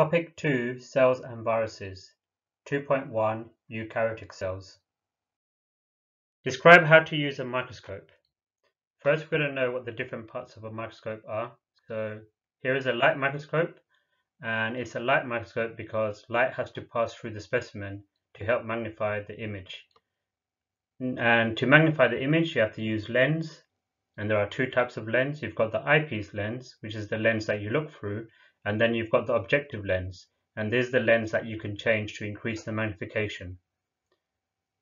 Topic 2 Cells and Viruses 2.1 Eukaryotic cells. Describe how to use a microscope. First, we're going to know what the different parts of a microscope are. So, here is a light microscope, and it's a light microscope because light has to pass through the specimen to help magnify the image. And to magnify the image, you have to use lens, and there are two types of lens. You've got the eyepiece lens, which is the lens that you look through, and then you've got the objective lens and this is the lens that you can change to increase the magnification.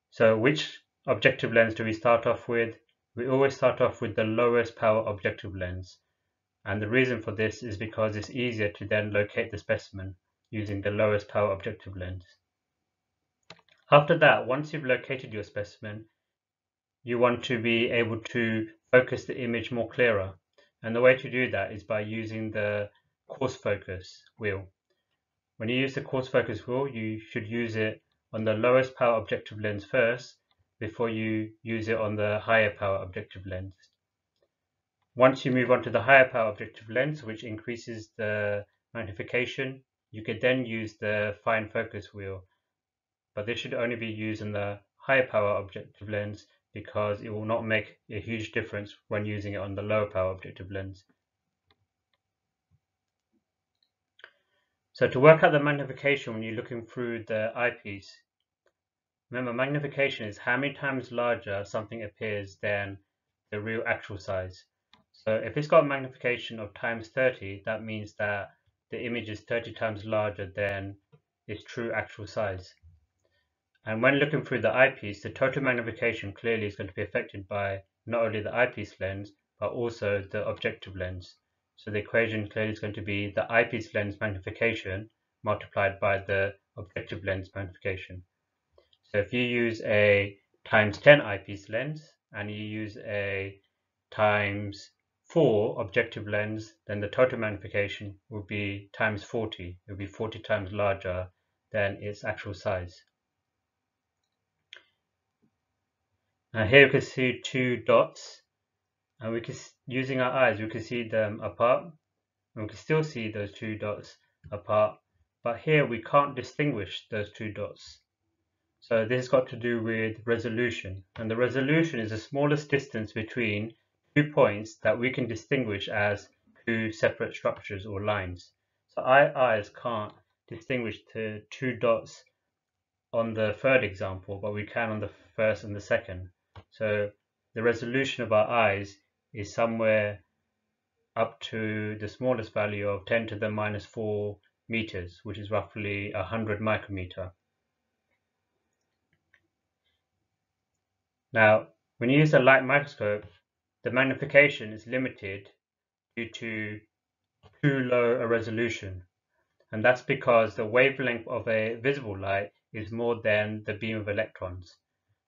So which objective lens do we start off with? We always start off with the lowest power objective lens and the reason for this is because it's easier to then locate the specimen using the lowest power objective lens. After that, once you've located your specimen, you want to be able to focus the image more clearer. And the way to do that is by using the coarse focus wheel. When you use the coarse focus wheel, you should use it on the lowest power objective lens first before you use it on the higher power objective lens. Once you move on to the higher power objective lens, which increases the magnification, you could then use the fine focus wheel. But this should only be used in the higher power objective lens because it will not make a huge difference when using it on the lower power objective lens. So to work out the magnification when you're looking through the eyepiece, remember magnification is how many times larger something appears than the real actual size. So if it's got a magnification of times 30, that means that the image is 30 times larger than its true actual size. And when looking through the eyepiece, the total magnification clearly is going to be affected by not only the eyepiece lens, but also the objective lens. So the equation clearly is going to be the eyepiece lens magnification multiplied by the objective lens magnification. So if you use a times 10 eyepiece lens and you use a times 4 objective lens, then the total magnification will be times 40. It will be 40 times larger than its actual size. Now here you can see two dots and we can using our eyes we can see them apart and we can still see those two dots apart. But here we can't distinguish those two dots. So this has got to do with resolution. And the resolution is the smallest distance between two points that we can distinguish as two separate structures or lines. So our eyes can't distinguish the two dots on the third example but we can on the first and the second. So the resolution of our eyes is somewhere up to the smallest value of 10 to the minus 4 meters, which is roughly 100 micrometer. Now, when you use a light microscope, the magnification is limited due to too low a resolution. And that's because the wavelength of a visible light is more than the beam of electrons.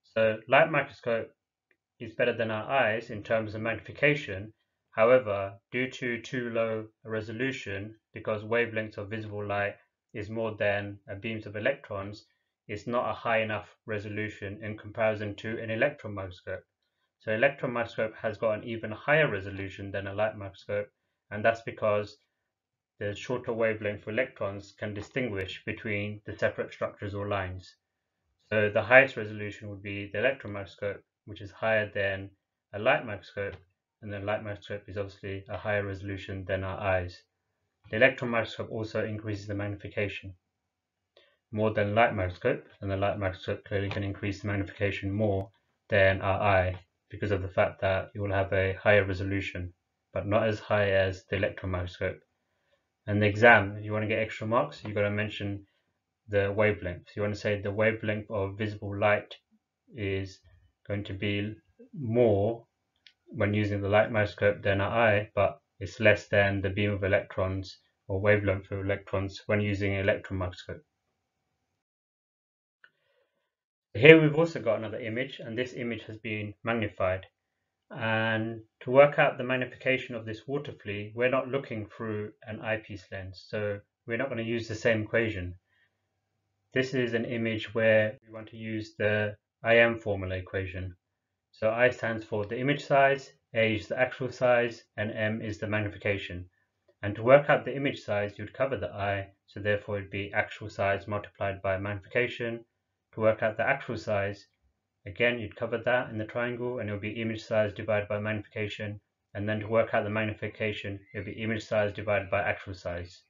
So light microscope is better than our eyes in terms of magnification. However, due to too low a resolution, because wavelengths of visible light is more than beams of electrons, it's not a high enough resolution in comparison to an electron microscope. So electron microscope has got an even higher resolution than a light microscope, and that's because the shorter wavelength for electrons can distinguish between the separate structures or lines. So the highest resolution would be the electron microscope, which is higher than a light microscope and the light microscope is obviously a higher resolution than our eyes. The electron microscope also increases the magnification more than light microscope and the light microscope clearly can increase the magnification more than our eye because of the fact that it will have a higher resolution but not as high as the electron microscope. And the exam, if you want to get extra marks, you've got to mention the wavelength. You want to say the wavelength of visible light is going to be more when using the light microscope than our eye, but it's less than the beam of electrons or wavelength of electrons when using an electron microscope. Here we've also got another image and this image has been magnified. And to work out the magnification of this water flea, we're not looking through an eyepiece lens, so we're not going to use the same equation. This is an image where we want to use the IM formula equation. So I stands for the image size, A is the actual size, and M is the magnification. And to work out the image size, you'd cover the I, so therefore it'd be actual size multiplied by magnification. To work out the actual size, again, you'd cover that in the triangle, and it would be image size divided by magnification. And then to work out the magnification, it would be image size divided by actual size.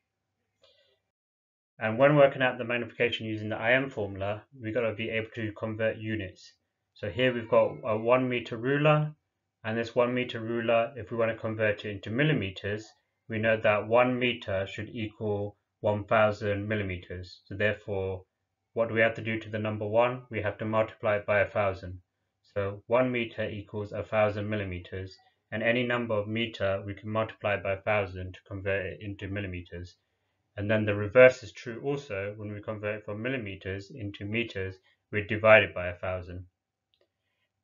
And when working out the magnification using the IM formula, we've got to be able to convert units. So here we've got a one meter ruler, and this one meter ruler, if we want to convert it into millimeters, we know that one meter should equal 1000 millimeters. So therefore, what do we have to do to the number one? We have to multiply it by a thousand. So one meter equals a thousand millimeters, and any number of meter we can multiply by a thousand to convert it into millimeters. And then the reverse is true also when we convert from millimeters into meters, we divide it by a thousand.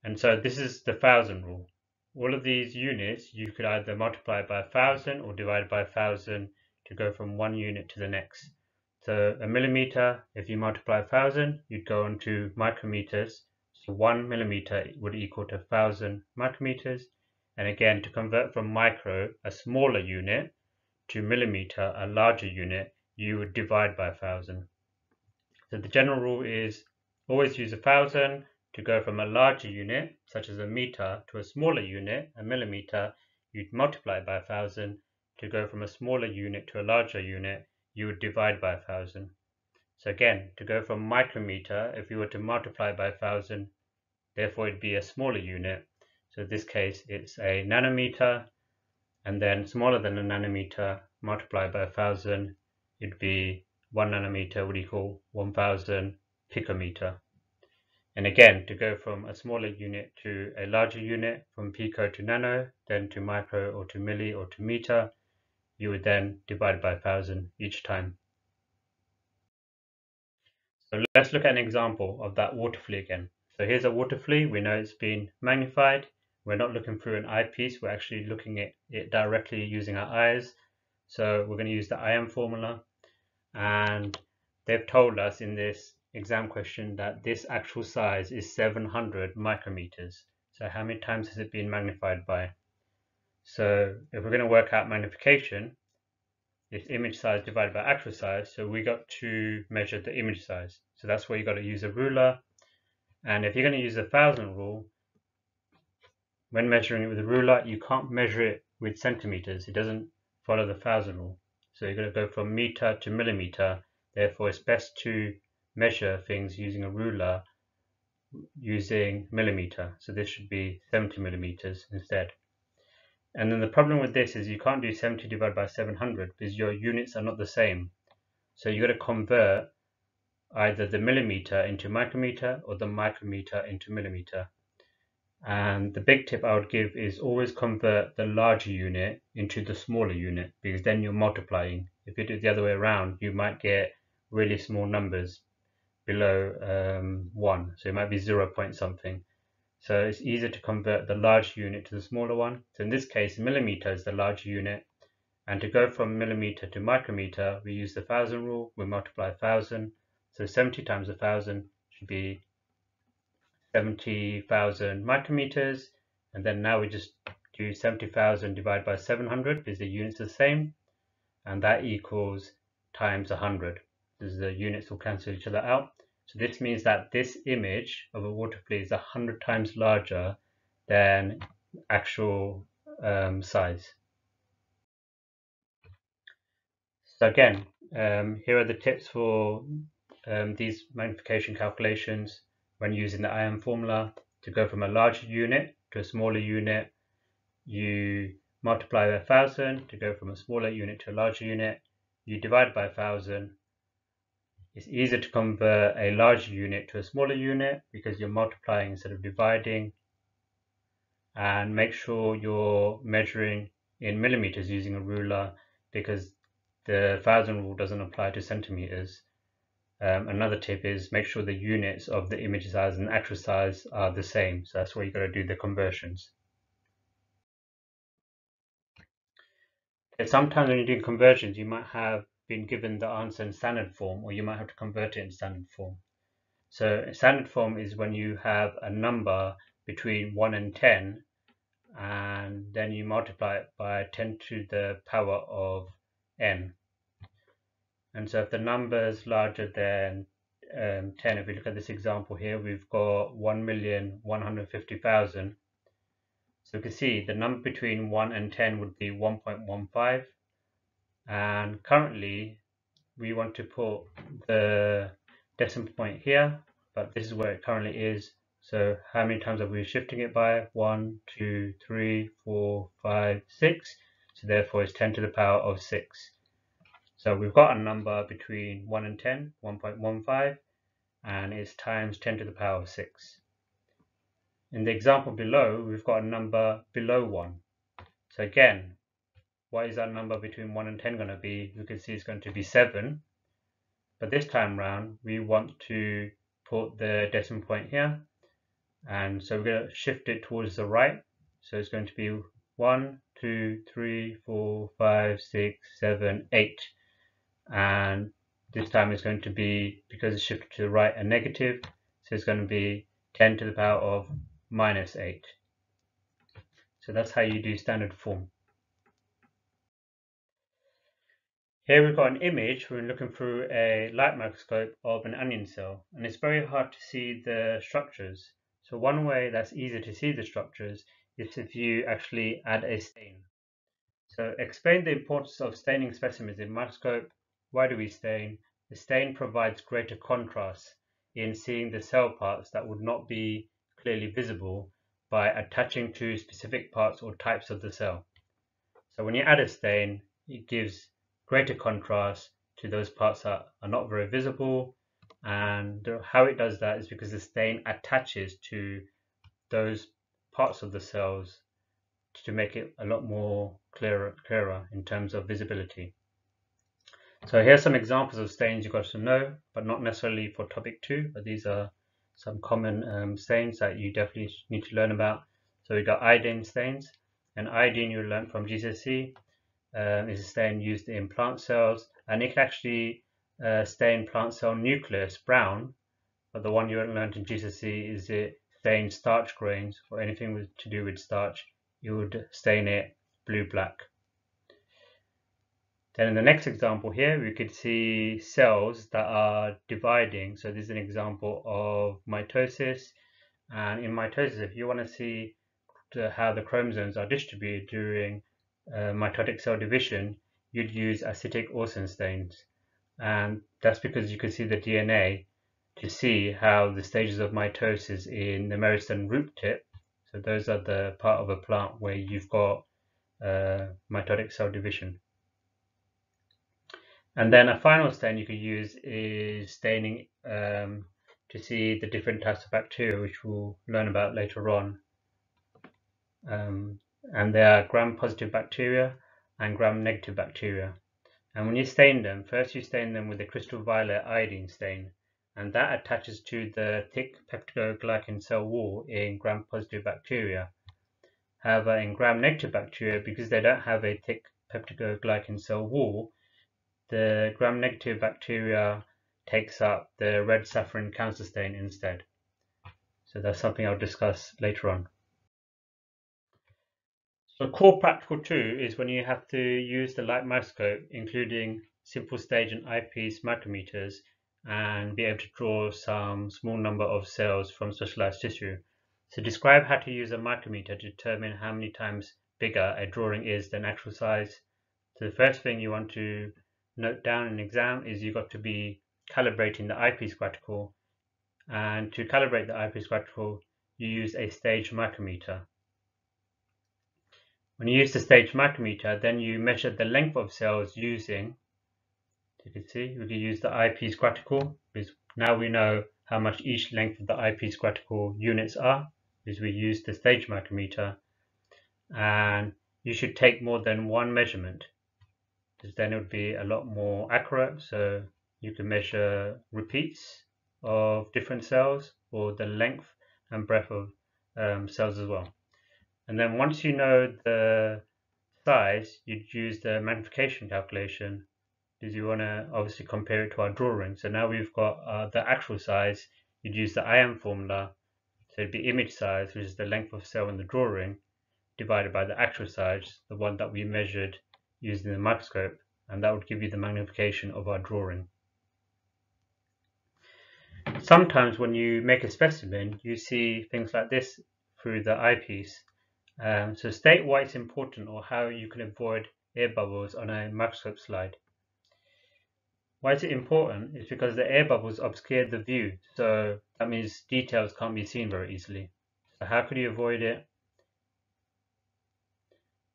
And so this is the thousand rule. All of these units you could either multiply by a thousand or divide by a thousand to go from one unit to the next. So a millimeter, if you multiply a thousand, you'd go on to micrometers. So one millimeter would equal to a thousand micrometers. And again, to convert from micro, a smaller unit, to millimeter, a larger unit, you would divide by a thousand. So the general rule is always use a thousand to go from a larger unit, such as a meter, to a smaller unit, a millimeter, you'd multiply by a thousand. To go from a smaller unit to a larger unit, you would divide by a thousand. So again, to go from micrometer, if you were to multiply by a thousand, therefore it'd be a smaller unit. So in this case, it's a nanometer, and then smaller than a nanometer multiplied by a thousand, it'd be one nanometer would equal 1000 picometer. And again, to go from a smaller unit to a larger unit, from pico to nano, then to micro or to milli or to meter, you would then divide by a thousand each time. So let's look at an example of that water flea again. So here's a water flea, we know it's been magnified, we're not looking through an eyepiece, we're actually looking at it directly using our eyes. So we're going to use the IM formula. And they've told us in this exam question that this actual size is 700 micrometers. So how many times has it been magnified by? So if we're going to work out magnification, it's image size divided by actual size. So we got to measure the image size. So that's where you got to use a ruler. And if you're going to use a thousand rule, when measuring it with a ruler, you can't measure it with centimeters. It doesn't follow the thousand rule. So you're going to go from meter to millimeter. Therefore, it's best to measure things using a ruler using millimeter. So this should be 70 millimeters instead. And then the problem with this is you can't do 70 divided by 700 because your units are not the same. So you've got to convert either the millimeter into micrometer or the micrometer into millimeter. And the big tip I would give is always convert the larger unit into the smaller unit because then you're multiplying. If you do it the other way around, you might get really small numbers below um, 1. So it might be 0 point something. So it's easier to convert the large unit to the smaller one. So in this case, millimeter is the larger unit. And to go from millimeter to micrometer, we use the 1000 rule. We multiply a 1000. So 70 times a 1000 should be 70,000 micrometers. And then now we just do 70,000 divided by 700 because the units are the same. And that equals times 100. Because the units will cancel each other out. So this means that this image of a water flea is 100 times larger than actual um, size. So again, um, here are the tips for um, these magnification calculations when using the IM formula to go from a larger unit to a smaller unit, you multiply by 1000 to go from a smaller unit to a larger unit, you divide by 1000. It's easier to convert a larger unit to a smaller unit because you're multiplying instead of dividing. And make sure you're measuring in millimeters using a ruler because the 1000 rule doesn't apply to centimeters. Um, another tip is make sure the units of the image size and actual size are the same. So that's where you got to do the conversions. And sometimes when you're doing conversions, you might have been given the answer in standard form or you might have to convert it in standard form. So standard form is when you have a number between 1 and 10 and then you multiply it by 10 to the power of n. And so if the number is larger than um, 10, if we look at this example here, we've got 1,150,000. So you can see the number between 1 and 10 would be 1.15. And currently, we want to put the decimal point here, but this is where it currently is. So how many times are we shifting it by? 1, 2, 3, 4, 5, 6. So therefore it's 10 to the power of 6. So we've got a number between 1 and 10, 1.15, and it's times 10 to the power of 6. In the example below, we've got a number below 1. So again, what is that number between 1 and 10 going to be? We can see it's going to be 7. But this time round, we want to put the decimal point here. And so we're going to shift it towards the right. So it's going to be 1, 2, 3, 4, 5, 6, 7, 8. And this time it's going to be, because it's shifted to the right, a negative. So it's going to be 10 to the power of minus 8. So that's how you do standard form. Here we've got an image, we're looking through a light microscope of an onion cell, and it's very hard to see the structures. So one way that's easier to see the structures is if you actually add a stain. So explain the importance of staining specimens in microscope. Why do we stain? The stain provides greater contrast in seeing the cell parts that would not be clearly visible by attaching to specific parts or types of the cell. So when you add a stain, it gives greater contrast to those parts that are not very visible. And how it does that is because the stain attaches to those parts of the cells to make it a lot more clearer, clearer in terms of visibility. So here's some examples of stains you've got to know, but not necessarily for topic two, but these are some common um, stains that you definitely need to learn about. So we've got iodine stains, and iodine you learned from GCSE um, is a stain used in plant cells, and it can actually uh, stain plant cell nucleus brown, but the one you learned in GCSE is it stain starch grains or anything with, to do with starch, you would stain it blue-black. Then in the next example here, we could see cells that are dividing. So this is an example of mitosis. And in mitosis, if you want to see how the chromosomes are distributed during uh, mitotic cell division, you'd use acetic orcein stains. And that's because you can see the DNA to see how the stages of mitosis in the meristem root tip, so those are the part of a plant where you've got uh, mitotic cell division. And then a final stain you could use is staining um, to see the different types of bacteria, which we'll learn about later on. Um, and there are gram-positive bacteria and gram-negative bacteria. And when you stain them, first you stain them with a crystal violet iodine stain, and that attaches to the thick peptidoglycan cell wall in gram-positive bacteria. However, in gram-negative bacteria, because they don't have a thick peptidoglycan cell wall, the gram-negative bacteria takes up the red safranin counterstain instead. So that's something I'll discuss later on. So core practical two is when you have to use the light microscope, including simple stage and eyepiece micrometers, and be able to draw some small number of cells from specialized tissue. So describe how to use a micrometer to determine how many times bigger a drawing is than actual size. So the first thing you want to note down in exam is you've got to be calibrating the eyepiece graticule and to calibrate the eyepiece graticule you use a stage micrometer. When you use the stage micrometer then you measure the length of cells using you can see we can use the eyepiece graticule because now we know how much each length of the eyepiece graticule units are because we use the stage micrometer. And you should take more than one measurement because then it would be a lot more accurate. So you can measure repeats of different cells or the length and breadth of um, cells as well. And then once you know the size, you'd use the magnification calculation because you want to obviously compare it to our drawing. So now we've got uh, the actual size, you'd use the IM formula. So it'd be image size, which is the length of cell in the drawing, divided by the actual size, the one that we measured using the microscope, and that would give you the magnification of our drawing. Sometimes when you make a specimen, you see things like this through the eyepiece. Um, so state why it's important or how you can avoid air bubbles on a microscope slide. Why is it important? Is because the air bubbles obscure the view, so that means details can't be seen very easily. So how could you avoid it?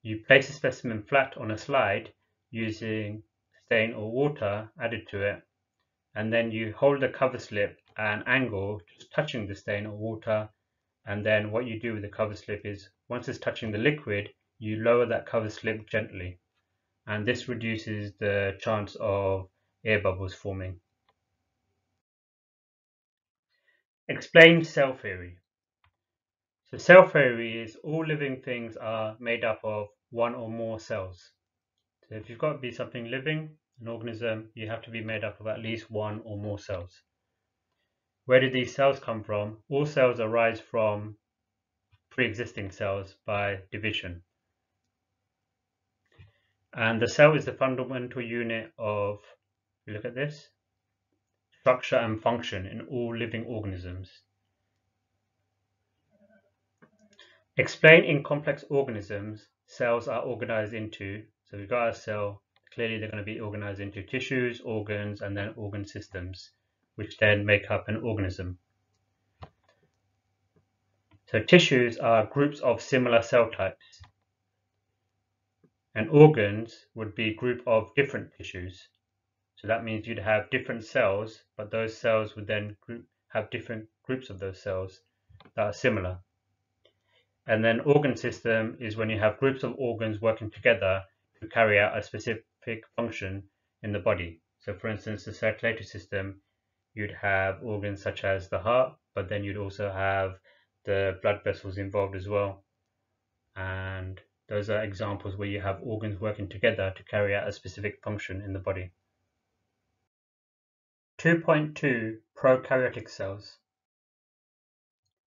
You place a specimen flat on a slide using stain or water added to it, and then you hold the cover slip at an angle, just touching the stain or water, and then what you do with the cover slip is once it's touching the liquid, you lower that cover slip gently, and this reduces the chance of air bubbles forming. Explain cell theory. So cell theory is all living things are made up of one or more cells. So if you've got to be something living, an organism, you have to be made up of at least one or more cells. Where did these cells come from? All cells arise from pre-existing cells by division. And the cell is the fundamental unit of look at this, structure and function in all living organisms. Explain in complex organisms, cells are organized into, so we've got a cell, clearly they're going to be organized into tissues, organs, and then organ systems, which then make up an organism. So tissues are groups of similar cell types, and organs would be a group of different tissues. So that means you'd have different cells, but those cells would then group, have different groups of those cells that are similar. And then organ system is when you have groups of organs working together to carry out a specific function in the body. So for instance, the circulatory system, you'd have organs such as the heart, but then you'd also have the blood vessels involved as well. And those are examples where you have organs working together to carry out a specific function in the body. 2.2 Prokaryotic cells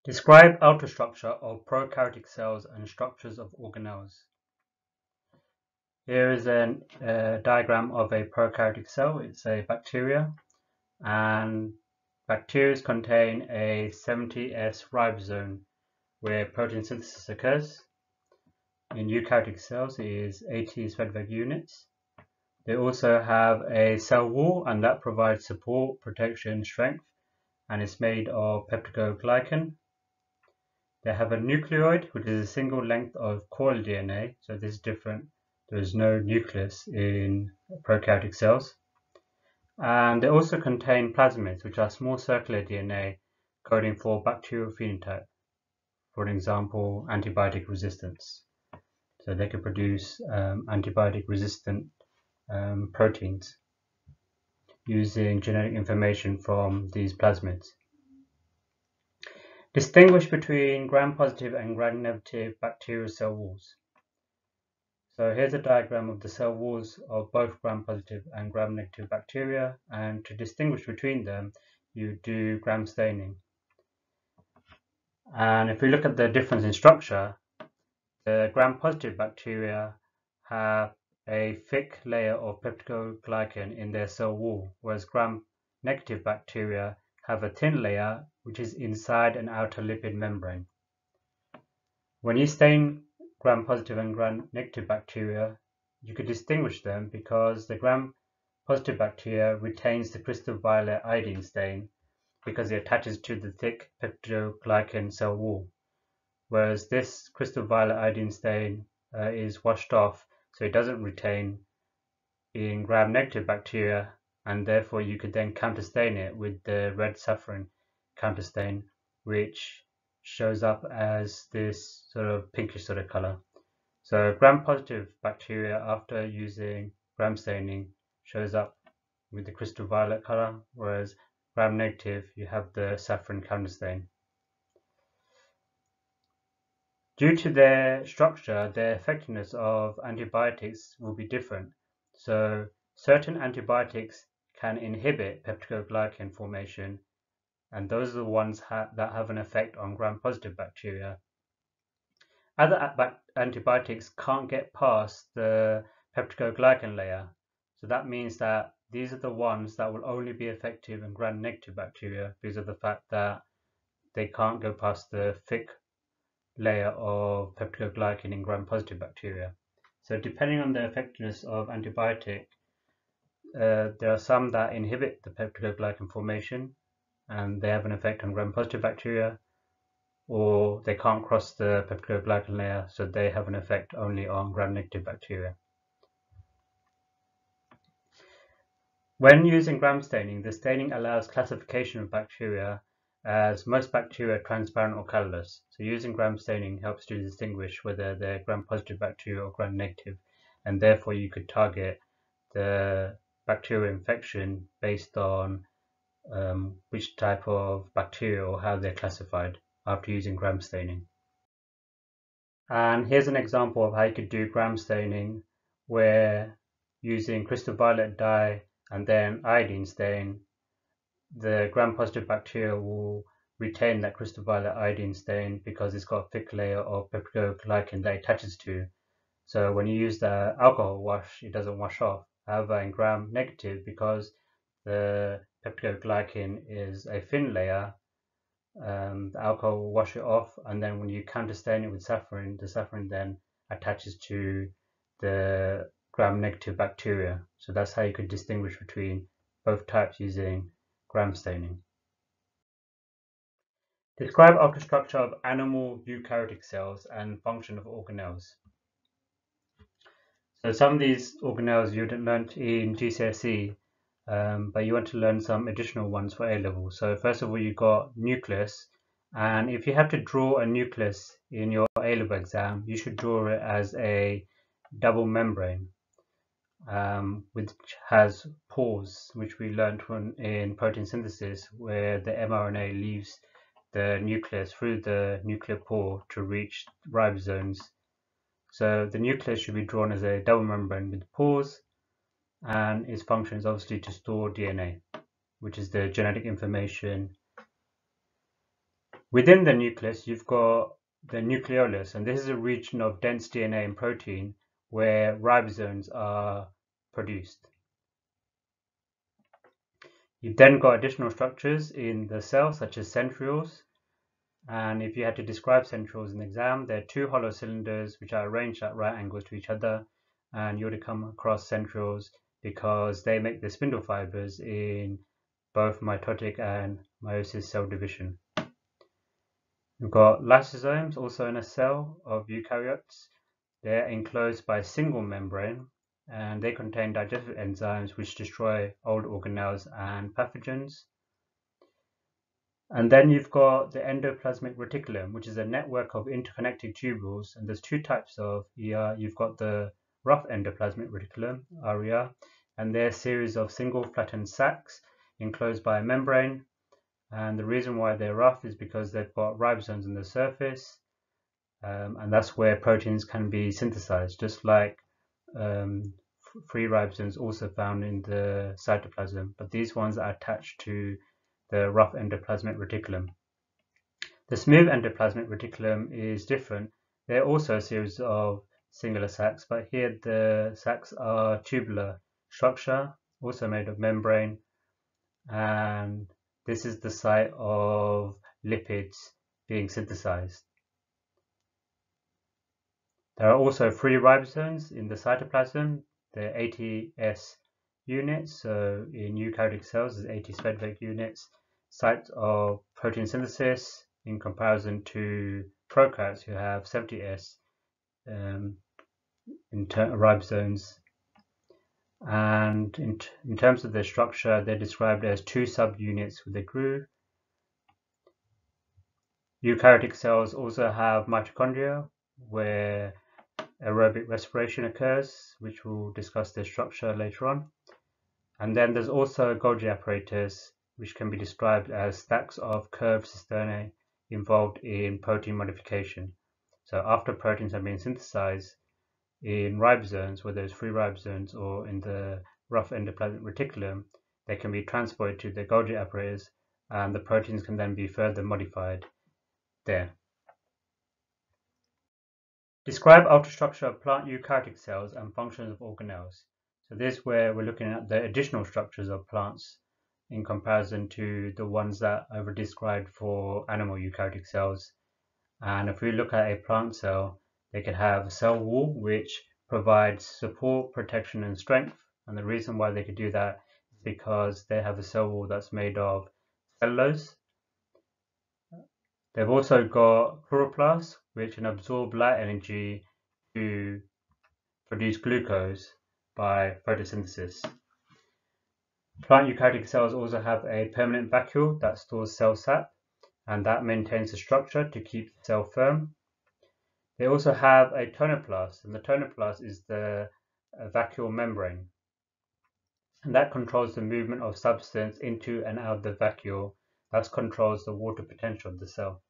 Describe ultrastructure of prokaryotic cells and structures of organelles. Here is a diagram of a prokaryotic cell. It's a bacteria and bacteria contain a 70S ribosome where protein synthesis occurs. In eukaryotic cells it is 80 Svedberg units. They also have a cell wall and that provides support, protection, strength and it's made of peptidoglycan. They have a nucleoid which is a single length of coiled DNA so this is different. There is no nucleus in prokaryotic cells. And they also contain plasmids which are small circular DNA coding for bacterial phenotype. For example, antibiotic resistance. So they can produce um, antibiotic resistant um, proteins using genetic information from these plasmids. Distinguish between gram-positive and gram-negative bacterial cell walls. So here's a diagram of the cell walls of both gram-positive and gram-negative bacteria and to distinguish between them you do gram staining. And if we look at the difference in structure, the gram-positive bacteria have a thick layer of peptidoglycan in their cell wall, whereas gram-negative bacteria have a thin layer which is inside an outer lipid membrane. When you stain gram-positive and gram-negative bacteria, you could distinguish them because the gram-positive bacteria retains the crystal violet iodine stain because it attaches to the thick peptidoglycan cell wall, whereas this crystal violet iodine stain uh, is washed off so it doesn't retain in gram-negative bacteria and therefore you could then counterstain it with the red saffron counterstain which shows up as this sort of pinkish sort of color. So gram-positive bacteria after using gram staining shows up with the crystal violet color whereas gram-negative you have the saffron counterstain. Due to their structure, their effectiveness of antibiotics will be different. So certain antibiotics can inhibit peptidoglycan formation, and those are the ones ha that have an effect on gram-positive bacteria. Other antibiotics can't get past the peptidoglycan layer, So that means that these are the ones that will only be effective in gram-negative bacteria because of the fact that they can't go past the thick layer of peptidoglycan in gram-positive bacteria. So depending on the effectiveness of antibiotic, uh, there are some that inhibit the peptidoglycan formation and they have an effect on gram-positive bacteria, or they can't cross the peptidoglycan layer, so they have an effect only on gram-negative bacteria. When using gram staining, the staining allows classification of bacteria as most bacteria are transparent or colorless. So using gram staining helps to distinguish whether they're gram-positive bacteria or gram-negative, and therefore you could target the bacterial infection based on um, which type of bacteria or how they're classified after using gram staining. And here's an example of how you could do gram staining where using crystal violet dye and then iodine stain, the gram-positive bacteria will retain that crystal violet iodine stain because it's got a thick layer of peptidoglycan that it attaches to. So when you use the alcohol wash, it doesn't wash off. However, in gram-negative, because the peptidoglycan is a thin layer, um, the alcohol will wash it off, and then when you counter stain it with safranin, the safranin then attaches to the gram-negative bacteria. So that's how you could distinguish between both types using gram staining. Describe ultrastructure of animal eukaryotic cells and function of organelles. So some of these organelles you didn't learn in GCSE, um, but you want to learn some additional ones for A level. So first of all, you've got nucleus, and if you have to draw a nucleus in your A level exam, you should draw it as a double membrane um, which has pores, which we learned when, in protein synthesis, where the mRNA leaves the nucleus through the nuclear pore to reach ribosomes. So the nucleus should be drawn as a double membrane with pores, and its function is obviously to store DNA, which is the genetic information. Within the nucleus, you've got the nucleolus, and this is a region of dense DNA and protein where ribosomes are produced. You've then got additional structures in the cell, such as centrioles. And if you had to describe centrioles in the exam, they're two hollow cylinders which are arranged at right angles to each other. And you would come across centrioles because they make the spindle fibers in both mitotic and meiosis cell division. We've got lysosomes, also in a cell of eukaryotes. They're enclosed by a single membrane and they contain digestive enzymes which destroy old organelles and pathogens. And then you've got the endoplasmic reticulum, which is a network of interconnected tubules. And there's two types of ER. You've got the rough endoplasmic reticulum, RER, and they're a series of single flattened sacs enclosed by a membrane. And the reason why they're rough is because they've got ribosomes on the surface um, and that's where proteins can be synthesized, just like um, free ribosomes also found in the cytoplasm, but these ones are attached to the rough endoplasmic reticulum. The smooth endoplasmic reticulum is different. They're also a series of singular sacs, but here the sacs are tubular structure, also made of membrane, and this is the site of lipids being synthesized. There are also free ribosomes in the cytoplasm, the 80S units. So in eukaryotic cells, there's 80 Svedberg units, sites of protein synthesis in comparison to prokaryotes who have 70S um, ribosomes. And in, in terms of their structure, they're described as two subunits with a groove. Eukaryotic cells also have mitochondria, where aerobic respiration occurs, which we'll discuss their structure later on. And then there's also Golgi apparatus, which can be described as stacks of curved cisternae involved in protein modification. So after proteins have been synthesized in ribosomes, whether it's free ribosomes or in the rough endoplasmic reticulum, they can be transported to the Golgi apparatus and the proteins can then be further modified there. Describe ultrastructure of plant eukaryotic cells and functions of organelles. So this is where we're looking at the additional structures of plants in comparison to the ones that I've described for animal eukaryotic cells. And if we look at a plant cell, they can have a cell wall which provides support, protection and strength. And the reason why they could do that is because they have a cell wall that's made of cellulose. They've also got chloroplasts which can absorb light energy to produce glucose by photosynthesis. Plant eukaryotic cells also have a permanent vacuole that stores cell sap and that maintains the structure to keep the cell firm. They also have a tonoplast and the tonoplast is the uh, vacuole membrane and that controls the movement of substance into and out of the vacuole, thus controls the water potential of the cell.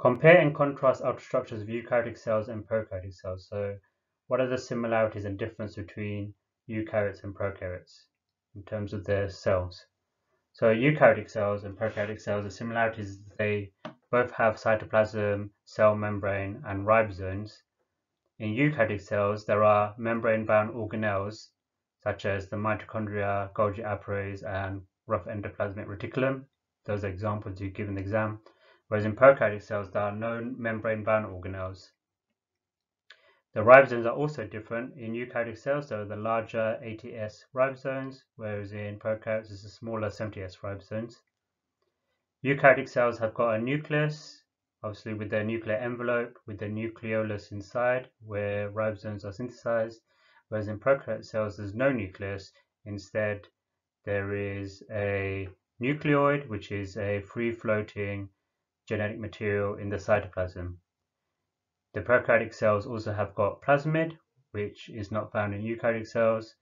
Compare and contrast ultrastructures of eukaryotic cells and prokaryotic cells. So what are the similarities and difference between eukaryotes and prokaryotes in terms of their cells? So eukaryotic cells and prokaryotic cells, the similarities they both have cytoplasm, cell membrane, and ribosomes. In eukaryotic cells, there are membrane-bound organelles such as the mitochondria, Golgi apparatus, and rough endoplasmic reticulum. Those are examples you give in the exam whereas in prokaryotic cells there are no membrane-bound organelles. The ribosomes are also different. In eukaryotic cells there are the larger 80S ribosomes, whereas in prokaryotes it's the smaller 70S ribosomes. Eukaryotic cells have got a nucleus, obviously with their nuclear envelope, with the nucleolus inside, where ribosomes are synthesized, whereas in prokaryotic cells there's no nucleus. Instead, there is a nucleoid, which is a free-floating genetic material in the cytoplasm. The prokaryotic cells also have got plasmid, which is not found in eukaryotic cells.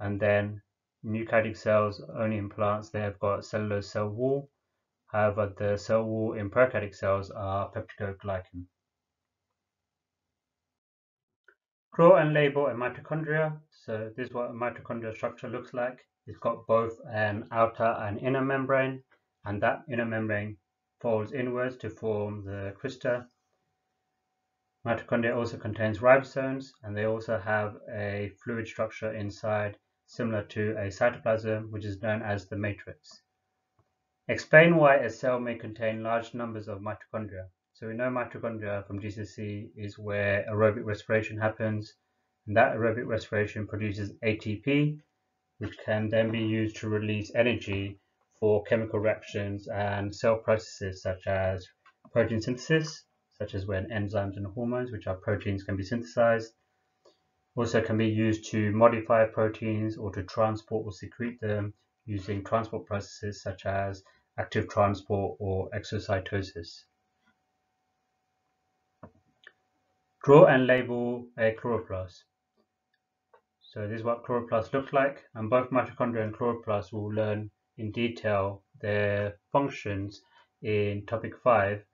And then eukaryotic cells, only in plants, they have got cellulose cell wall. However, the cell wall in prokaryotic cells are peptidoglycan. Draw and label a mitochondria. So this is what a mitochondrial structure looks like. It's got both an outer and inner membrane, and that inner membrane folds inwards to form the crista. Mitochondria also contains ribosomes and they also have a fluid structure inside similar to a cytoplasm which is known as the matrix. Explain why a cell may contain large numbers of mitochondria. So we know mitochondria from GCSE is where aerobic respiration happens and that aerobic respiration produces ATP which can then be used to release energy for chemical reactions and cell processes such as protein synthesis, such as when enzymes and hormones, which are proteins, can be synthesized. Also can be used to modify proteins or to transport or secrete them using transport processes such as active transport or exocytosis. Draw and label a chloroplast. So this is what chloroplasts look like and both mitochondria and chloroplasts will learn in detail their functions in topic 5,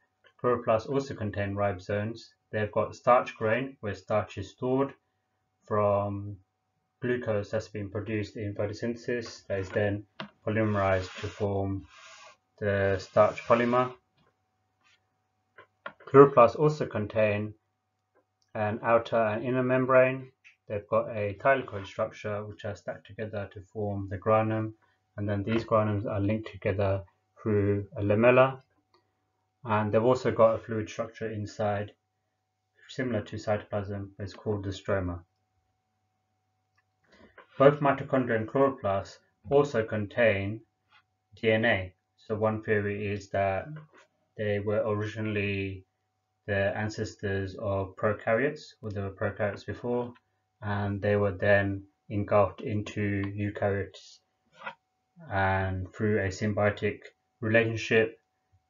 chloroplasts also contain ribosomes. They've got starch grain, where starch is stored from glucose that's been produced in photosynthesis that is then polymerized to form the starch polymer. Chloroplasts also contain an outer and inner membrane. They've got a thylakoid structure which are stacked together to form the granum and then these granules are linked together through a lamella and they've also got a fluid structure inside similar to cytoplasm it's called the stroma. Both mitochondria and chloroplasts also contain DNA. So one theory is that they were originally the ancestors of prokaryotes, or there were prokaryotes before, and they were then engulfed into eukaryotes and through a symbiotic relationship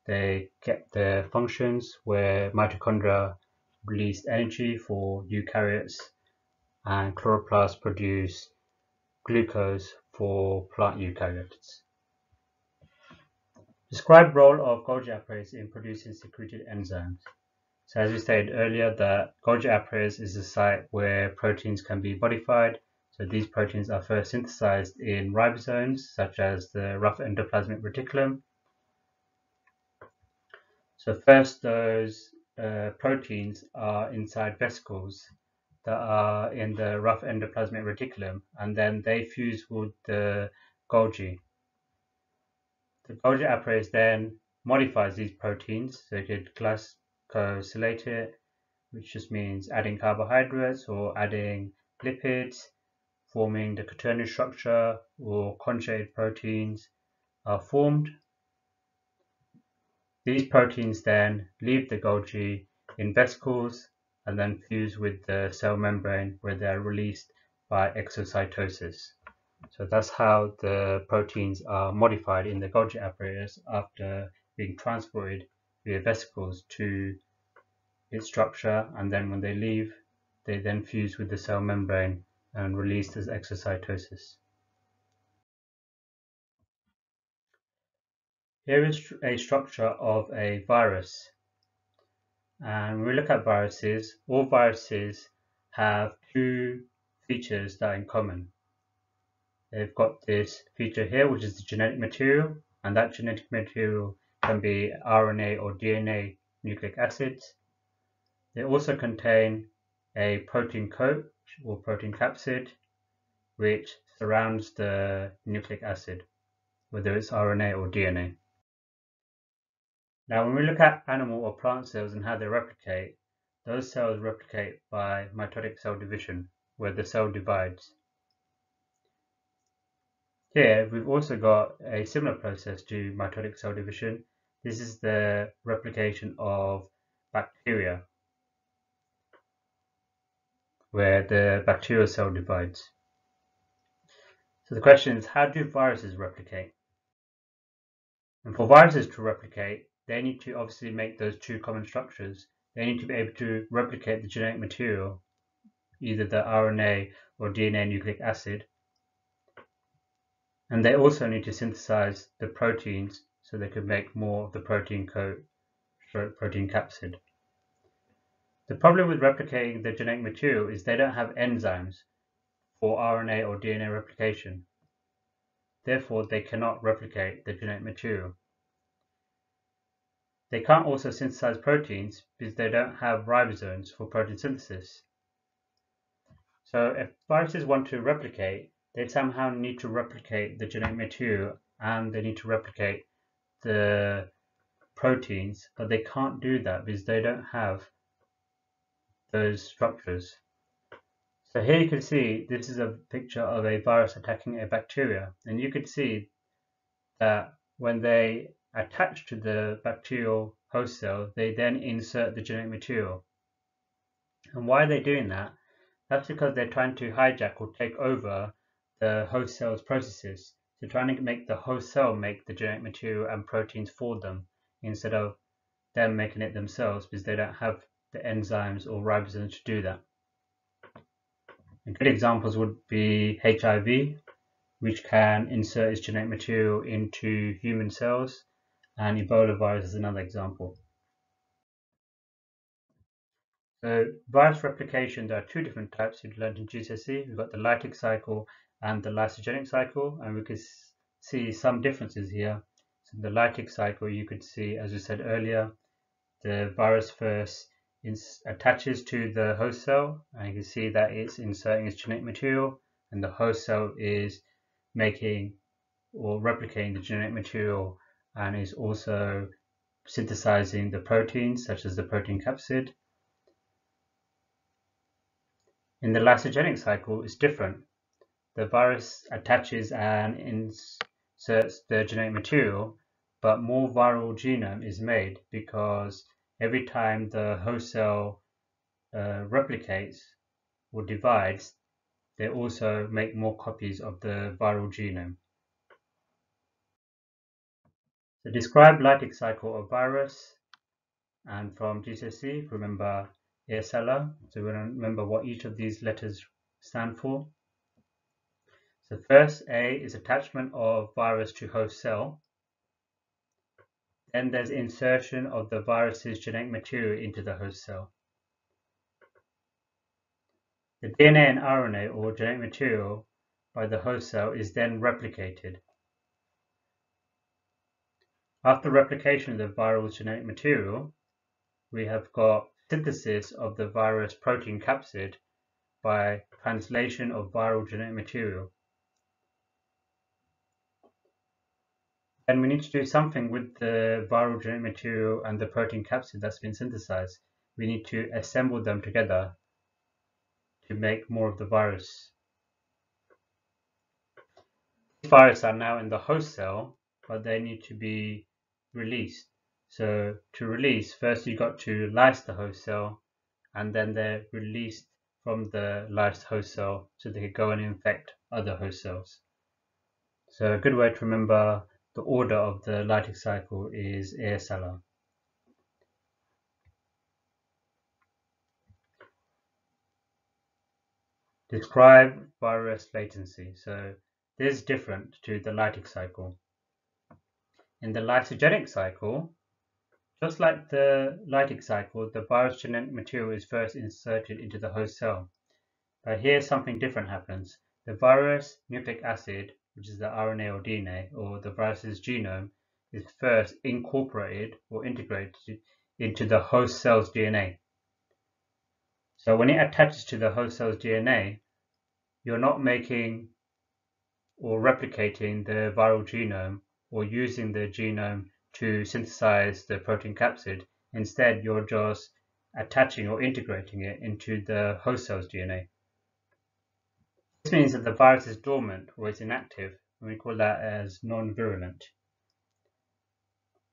they kept their functions where mitochondria released energy for eukaryotes and chloroplasts produce glucose for plant eukaryotes. Describe role of Golgi apparatus in producing secreted enzymes. So as we stated earlier that Golgi apparatus is a site where proteins can be modified so these proteins are first synthesized in ribosomes, such as the rough endoplasmic reticulum. So first those uh, proteins are inside vesicles that are in the rough endoplasmic reticulum, and then they fuse with the Golgi. The Golgi apparatus then modifies these proteins, so it could glycosylate it, which just means adding carbohydrates or adding lipids, forming the quaternary structure or conjugated proteins are formed. These proteins then leave the Golgi in vesicles and then fuse with the cell membrane where they are released by exocytosis. So that's how the proteins are modified in the Golgi apparatus after being transported via vesicles to its structure and then when they leave they then fuse with the cell membrane and released as exocytosis. Here is a structure of a virus. And when we look at viruses, all viruses have two features that are in common. They've got this feature here, which is the genetic material, and that genetic material can be RNA or DNA nucleic acids. They also contain a protein coat or protein capsid, which surrounds the nucleic acid, whether it's RNA or DNA. Now, when we look at animal or plant cells and how they replicate, those cells replicate by mitotic cell division, where the cell divides. Here, we've also got a similar process to mitotic cell division. This is the replication of bacteria, where the bacterial cell divides. So the question is, how do viruses replicate? And for viruses to replicate, they need to obviously make those two common structures. They need to be able to replicate the genetic material, either the RNA or DNA nucleic acid. And they also need to synthesize the proteins so they could make more of the protein coat, protein capsid. The problem with replicating the genetic material is they don't have enzymes for RNA or DNA replication. Therefore, they cannot replicate the genetic material. They can't also synthesize proteins because they don't have ribosomes for protein synthesis. So if viruses want to replicate, they somehow need to replicate the genetic material and they need to replicate the proteins, but they can't do that because they don't have those structures. So here you can see this is a picture of a virus attacking a bacteria and you can see that when they attached to the bacterial host cell, they then insert the genetic material. And why are they doing that? That's because they're trying to hijack or take over the host cell's processes. They're trying to make the host cell make the genetic material and proteins for them instead of them making it themselves because they don't have the enzymes or ribosomes to do that. And good examples would be HIV, which can insert its genetic material into human cells and Ebola virus is another example. So virus replication, there are two different types you learned in GCSE. We've got the lytic cycle and the lysogenic cycle, and we could see some differences here. So in the lytic cycle, you could see, as we said earlier, the virus first attaches to the host cell, and you can see that it's inserting its genetic material, and the host cell is making or replicating the genetic material and is also synthesizing the proteins such as the protein capsid. In the lysogenic cycle, it's different. The virus attaches and inserts the genetic material, but more viral genome is made because every time the host cell uh, replicates or divides, they also make more copies of the viral genome. So describe lytic cycle of virus and from GCSE, remember ASLR. So to remember what each of these letters stand for. So first A is attachment of virus to host cell. Then there's insertion of the virus's genetic material into the host cell. The DNA and RNA or genetic material by the host cell is then replicated. After replication of the viral genetic material, we have got synthesis of the virus protein capsid by translation of viral genetic material. Then we need to do something with the viral genetic material and the protein capsid that's been synthesized. We need to assemble them together to make more of the virus. The virus are now in the host cell, but they need to be released. So to release, first you got to lyse the host cell, and then they're released from the lysed host cell so they can go and infect other host cells. So a good way to remember the order of the lytic cycle is ASLR. Describe virus latency. So this is different to the lytic cycle. In the lysogenic cycle, just like the lytic cycle, the virus genetic material is first inserted into the host cell. But here something different happens. The virus nucleic acid, which is the RNA or DNA, or the virus's genome, is first incorporated or integrated into the host cell's DNA. So when it attaches to the host cell's DNA, you're not making or replicating the viral genome or using the genome to synthesize the protein capsid. Instead, you're just attaching or integrating it into the host cell's DNA. This means that the virus is dormant or is inactive, and we call that as non-virulent.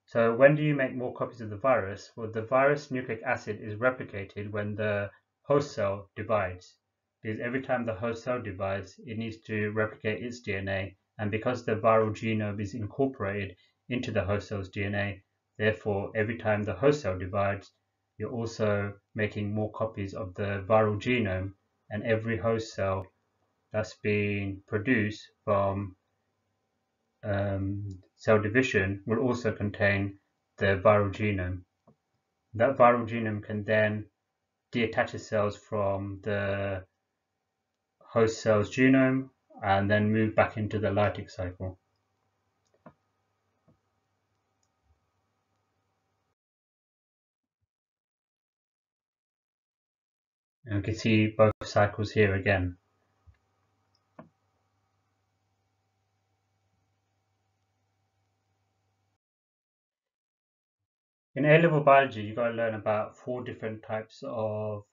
So when do you make more copies of the virus? Well, the virus nucleic acid is replicated when the host cell divides. Because every time the host cell divides, it needs to replicate its DNA, and because the viral genome is incorporated into the host cell's DNA. Therefore, every time the host cell divides, you're also making more copies of the viral genome, and every host cell that's being produced from um, cell division will also contain the viral genome. That viral genome can then deattach itself from the host cell's genome and then move back into the lytic cycle. And we can see both cycles here again. In A-level biology, you've got to learn about four different types of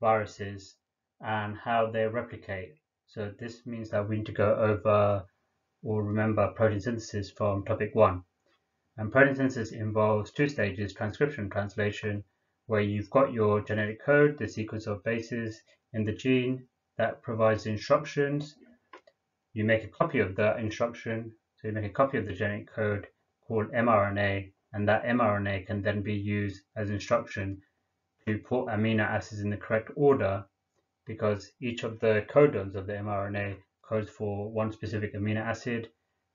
viruses and how they replicate. So this means that we need to go over or remember protein synthesis from topic one. And protein synthesis involves two stages, transcription and translation, where you've got your genetic code, the sequence of bases in the gene that provides instructions. You make a copy of that instruction, so you make a copy of the genetic code called mRNA, and that mRNA can then be used as instruction to put amino acids in the correct order because each of the codons of the mRNA codes for one specific amino acid.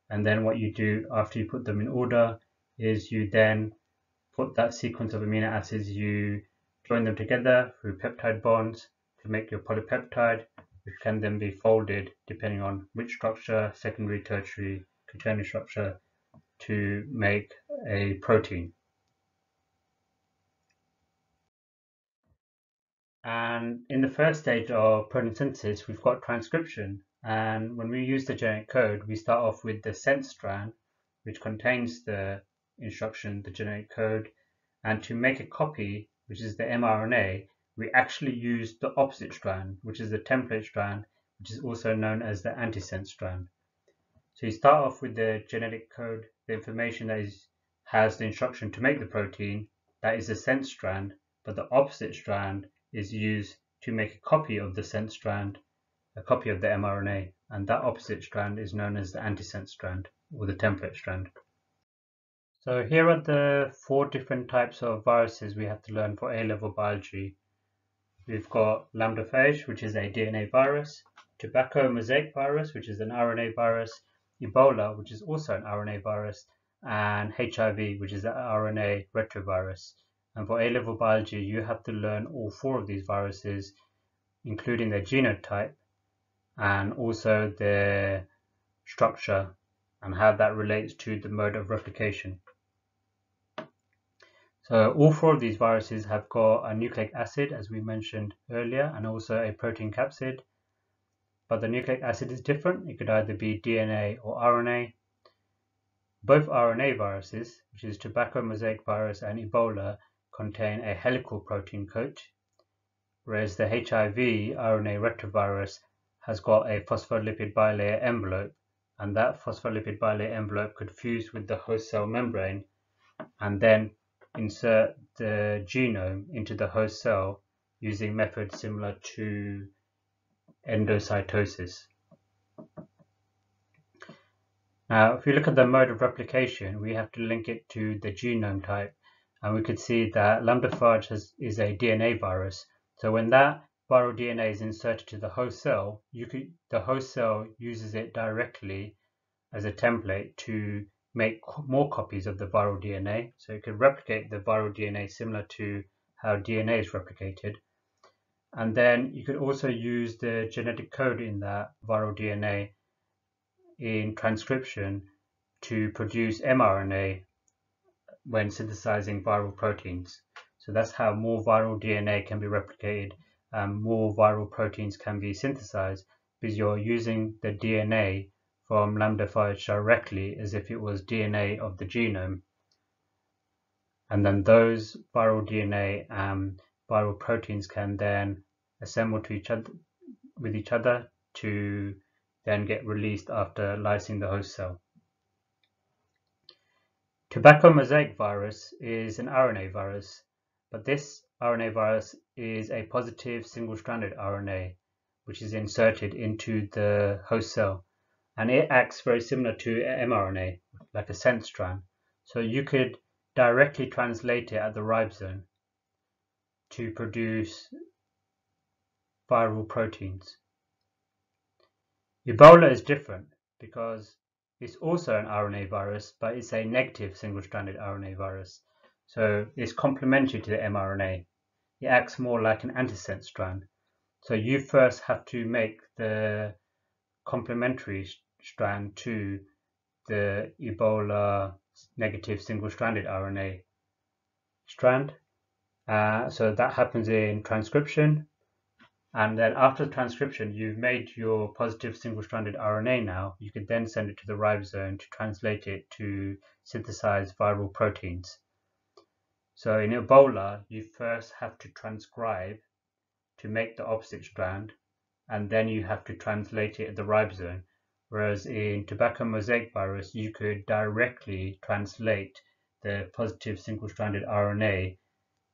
And then what you do after you put them in order is you then put that sequence of amino acids, you join them together through peptide bonds to make your polypeptide, which can then be folded depending on which structure, secondary, tertiary, quaternary structure, to make a protein. And in the first stage of protein synthesis, we've got transcription. And when we use the genetic code, we start off with the sense strand, which contains the instruction, the genetic code, and to make a copy, which is the mRNA, we actually use the opposite strand, which is the template strand, which is also known as the antisense strand. So you start off with the genetic code, the information that is, has the instruction to make the protein, that is the sense strand, but the opposite strand is used to make a copy of the sense strand, a copy of the mRNA, and that opposite strand is known as the antisense strand or the template strand. So here are the four different types of viruses we have to learn for A-level biology. We've got lambda-phage, which is a DNA virus, tobacco mosaic virus, which is an RNA virus, Ebola, which is also an RNA virus, and HIV, which is an RNA retrovirus. And for A-level biology, you have to learn all four of these viruses, including their genotype and also their structure and how that relates to the mode of replication. So all four of these viruses have got a nucleic acid, as we mentioned earlier, and also a protein capsid. But the nucleic acid is different. It could either be DNA or RNA. Both RNA viruses, which is tobacco mosaic virus and Ebola, contain a helical protein coat, whereas the HIV RNA retrovirus has got a phospholipid bilayer envelope, and that phospholipid bilayer envelope could fuse with the host cell membrane and then insert the genome into the host cell using methods similar to endocytosis. Now, if you look at the mode of replication, we have to link it to the genome type, and we could see that lambda has, is a DNA virus. So when that viral DNA is inserted to the host cell, you could, the host cell uses it directly as a template to make more copies of the viral DNA. So it could replicate the viral DNA similar to how DNA is replicated. And then you could also use the genetic code in that viral DNA in transcription to produce mRNA when synthesizing viral proteins. So that's how more viral DNA can be replicated and more viral proteins can be synthesized because you're using the DNA from lambda phage directly as if it was DNA of the genome. And then those viral DNA and viral proteins can then assemble to each other with each other to then get released after lysing the host cell. Tobacco mosaic virus is an RNA virus, but this RNA virus is a positive single-stranded RNA, which is inserted into the host cell and it acts very similar to mRNA, like a sense strand. So you could directly translate it at the ribosome to produce viral proteins. Ebola is different because it's also an RNA virus, but it's a negative single-stranded RNA virus. So it's complementary to the mRNA. It acts more like an antisense strand. So you first have to make the complementary strand to the Ebola negative single-stranded RNA strand. Uh, so that happens in transcription. And then after transcription, you've made your positive single-stranded RNA now. You can then send it to the ribosome to translate it to synthesize viral proteins. So in Ebola, you first have to transcribe to make the opposite strand, and then you have to translate it at the ribosome. Whereas in tobacco mosaic virus, you could directly translate the positive single-stranded RNA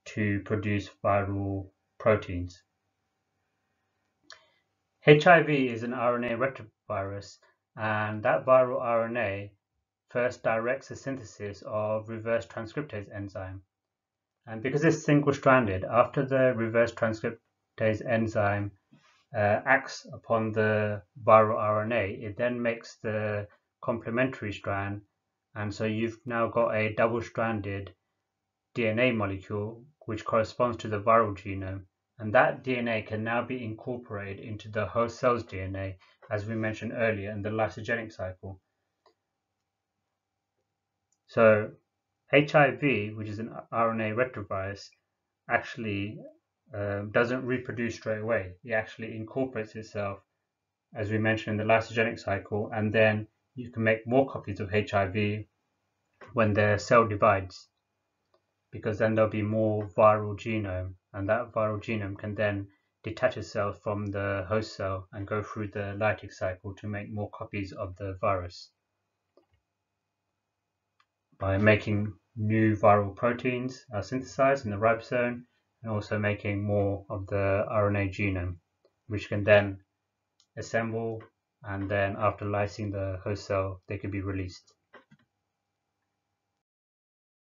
to produce viral proteins. HIV is an RNA retrovirus, and that viral RNA first directs the synthesis of reverse transcriptase enzyme. And because it's single-stranded, after the reverse transcriptase enzyme uh, acts upon the viral RNA, it then makes the complementary strand, and so you've now got a double-stranded DNA molecule which corresponds to the viral genome, and that DNA can now be incorporated into the host cell's DNA, as we mentioned earlier in the lysogenic cycle. So HIV, which is an RNA retrovirus, actually um, doesn't reproduce straight away. It actually incorporates itself, as we mentioned in the lysogenic cycle, and then you can make more copies of HIV when the cell divides, because then there'll be more viral genome, and that viral genome can then detach itself from the host cell and go through the lytic cycle to make more copies of the virus. By making new viral proteins are synthesized in the ribosome, and also making more of the RNA genome, which can then assemble and then after lysing the host cell, they can be released.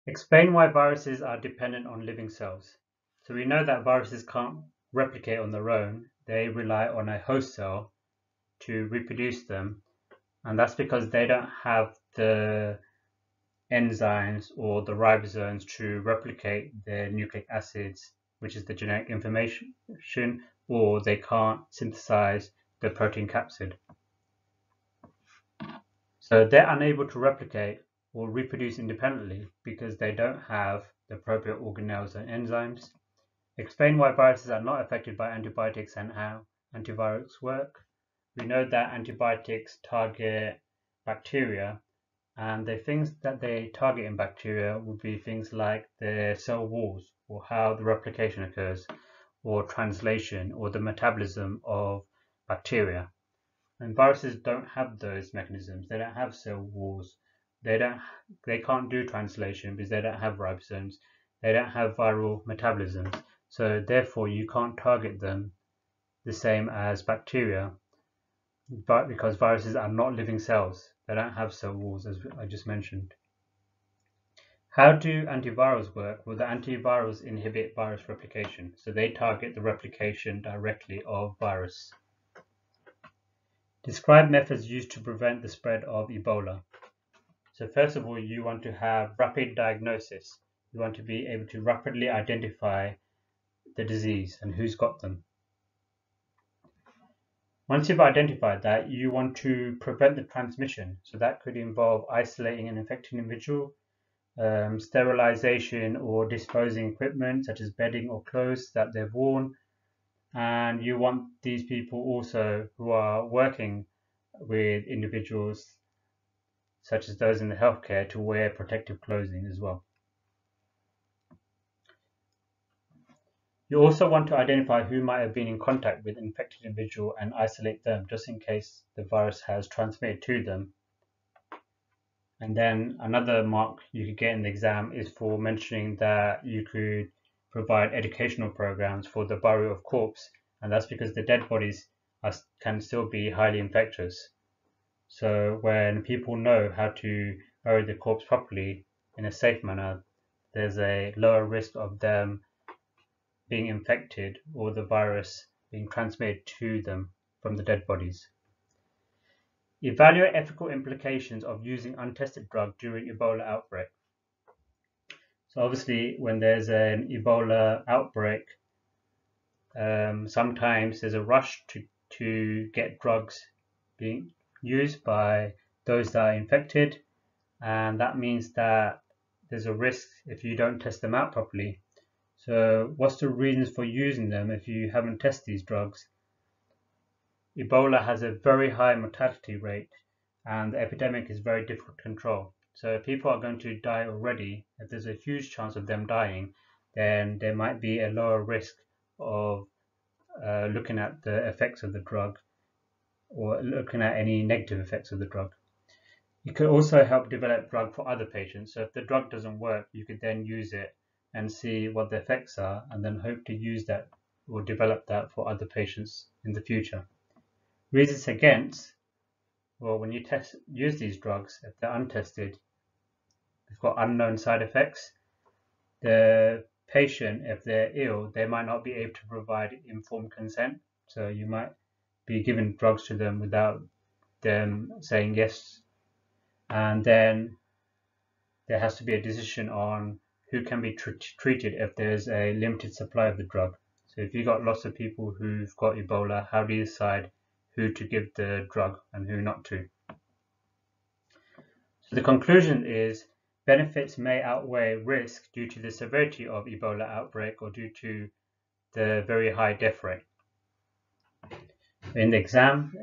Explain why viruses are dependent on living cells. So we know that viruses can't replicate on their own. They rely on a host cell to reproduce them. And that's because they don't have the enzymes or the ribosomes to replicate their nucleic acids which is the genetic information, or they can't synthesize the protein capsid. So they're unable to replicate or reproduce independently because they don't have the appropriate organelles and enzymes. Explain why viruses are not affected by antibiotics and how antivirals work. We know that antibiotics target bacteria and the things that they target in bacteria would be things like the cell walls or how the replication occurs or translation or the metabolism of bacteria. And viruses don't have those mechanisms. They don't have cell walls. They don't they can't do translation because they don't have ribosomes. They don't have viral metabolisms. So therefore you can't target them the same as bacteria but because viruses are not living cells. They don't have cell walls, as I just mentioned. How do antivirals work? Well, the antivirals inhibit virus replication, so they target the replication directly of virus. Describe methods used to prevent the spread of Ebola. So first of all, you want to have rapid diagnosis. You want to be able to rapidly identify the disease and who's got them. Once you've identified that, you want to prevent the transmission. So that could involve isolating an infected individual, um, sterilization or disposing equipment such as bedding or clothes that they've worn. And you want these people also who are working with individuals such as those in the healthcare to wear protective clothing as well. You also want to identify who might have been in contact with infected individual and isolate them just in case the virus has transmitted to them. And then another mark you could get in the exam is for mentioning that you could provide educational programs for the burial of corpse, and that's because the dead bodies are, can still be highly infectious. So when people know how to bury the corpse properly in a safe manner, there's a lower risk of them being infected or the virus being transmitted to them from the dead bodies. Evaluate ethical implications of using untested drug during Ebola outbreak. So obviously when there's an Ebola outbreak, um, sometimes there's a rush to, to get drugs being used by those that are infected and that means that there's a risk if you don't test them out properly so what's the reasons for using them if you haven't tested these drugs? Ebola has a very high mortality rate and the epidemic is very difficult to control. So if people are going to die already, if there's a huge chance of them dying, then there might be a lower risk of uh, looking at the effects of the drug or looking at any negative effects of the drug. You could also help develop drug for other patients. So if the drug doesn't work, you could then use it and see what the effects are and then hope to use that or develop that for other patients in the future. Reasons against, well, when you test use these drugs, if they're untested, they've got unknown side effects. The patient, if they're ill, they might not be able to provide informed consent. So you might be giving drugs to them without them saying yes. And then there has to be a decision on who can be tr treated if there's a limited supply of the drug. So if you've got lots of people who've got Ebola, how do you decide who to give the drug and who not to? So the conclusion is benefits may outweigh risk due to the severity of Ebola outbreak or due to the very high death rate. In the exam,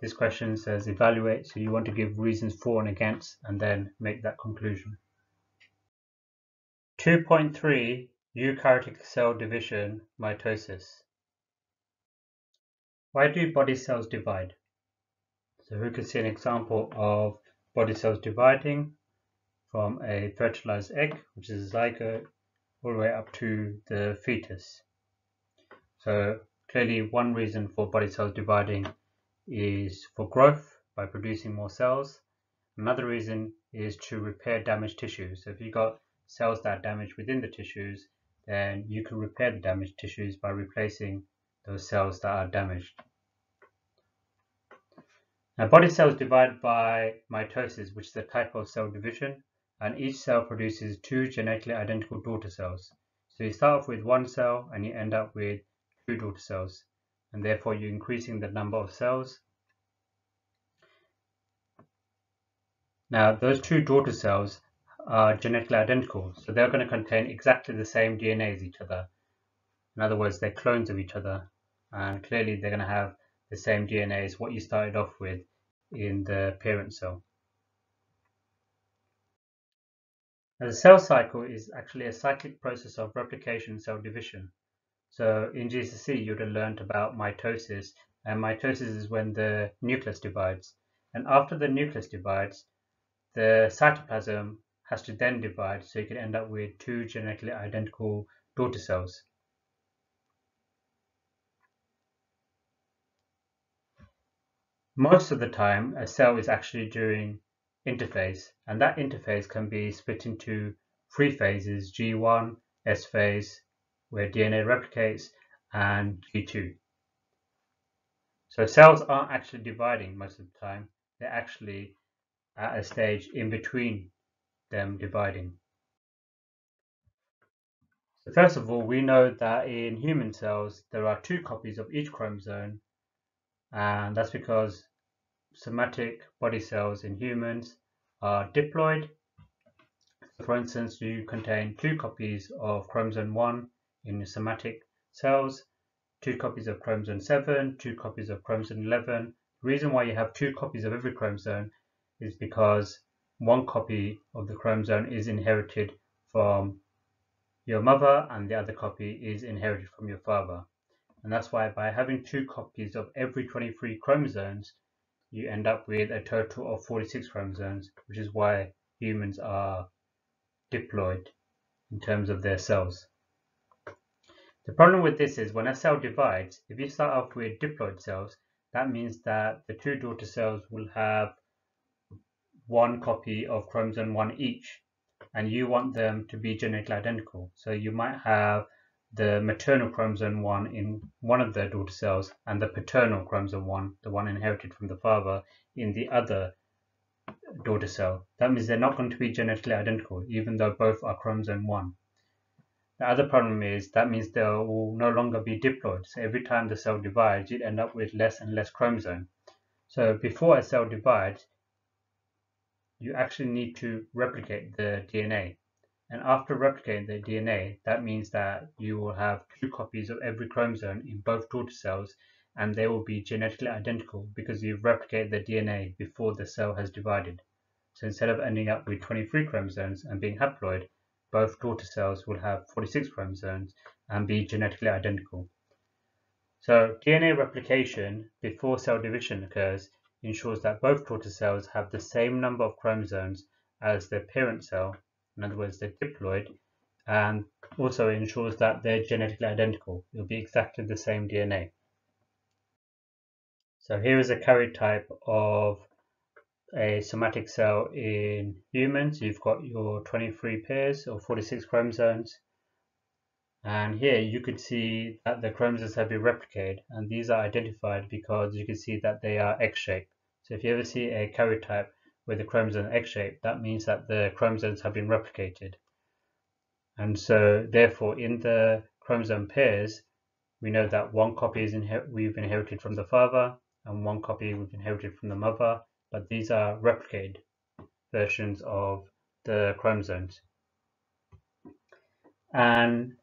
this question says evaluate, so you want to give reasons for and against and then make that conclusion. 2.3 Eukaryotic cell division mitosis. Why do body cells divide? So we can see an example of body cells dividing from a fertilized egg, which is a zygote, all the way up to the fetus. So clearly one reason for body cells dividing is for growth by producing more cells. Another reason is to repair damaged tissues. So if you've got cells that are damaged within the tissues, then you can repair the damaged tissues by replacing those cells that are damaged. Now, body cells divide by mitosis, which is a type of cell division, and each cell produces two genetically identical daughter cells. So you start off with one cell and you end up with two daughter cells, and therefore you're increasing the number of cells. Now, those two daughter cells are genetically identical. So they're going to contain exactly the same DNA as each other. In other words, they're clones of each other. And clearly they're going to have the same DNA as what you started off with in the parent cell. Now, the cell cycle is actually a cyclic process of replication and cell division. So in GCSE, you'd have learned about mitosis, and mitosis is when the nucleus divides. And after the nucleus divides, the cytoplasm has to then divide, so you can end up with two genetically identical daughter cells. Most of the time, a cell is actually during interphase, and that interphase can be split into three phases, G1, S phase, where DNA replicates, and G2. So cells aren't actually dividing most of the time, they're actually at a stage in between them dividing. So first of all, we know that in human cells, there are two copies of each chromosome, and that's because somatic body cells in humans are diploid. For instance, you contain two copies of chromosome 1 in somatic cells, two copies of chromosome 7, two copies of chromosome 11. The reason why you have two copies of every chromosome is because one copy of the chromosome is inherited from your mother and the other copy is inherited from your father. And that's why by having two copies of every 23 chromosomes, you end up with a total of 46 chromosomes, which is why humans are diploid in terms of their cells. The problem with this is when a cell divides, if you start off with diploid cells, that means that the two daughter cells will have one copy of chromosome 1 each, and you want them to be genetically identical. So you might have the maternal chromosome 1 in one of the daughter cells and the paternal chromosome 1, the one inherited from the father, in the other daughter cell. That means they're not going to be genetically identical, even though both are chromosome 1. The other problem is that means they will no longer be diploid. So every time the cell divides, you end up with less and less chromosome. So before a cell divides, you actually need to replicate the DNA. And after replicating the DNA, that means that you will have two copies of every chromosome in both daughter cells and they will be genetically identical because you've replicated the DNA before the cell has divided. So instead of ending up with 23 chromosomes and being haploid, both daughter cells will have 46 chromosomes and be genetically identical. So DNA replication before cell division occurs ensures that both daughter cells have the same number of chromosomes as their parent cell in other words, they're diploid, and also ensures that they're genetically identical. It'll be exactly the same DNA. So here is a karyotype of a somatic cell in humans. You've got your 23 pairs or 46 chromosomes. And here you could see that the chromosomes have been replicated and these are identified because you can see that they are X-shaped. So if you ever see a karyotype with the chromosome X-shaped, that means that the chromosomes have been replicated. And so therefore in the chromosome pairs, we know that one copy is we've inherited from the father and one copy we've inherited from the mother, but these are replicated versions of the chromosomes. And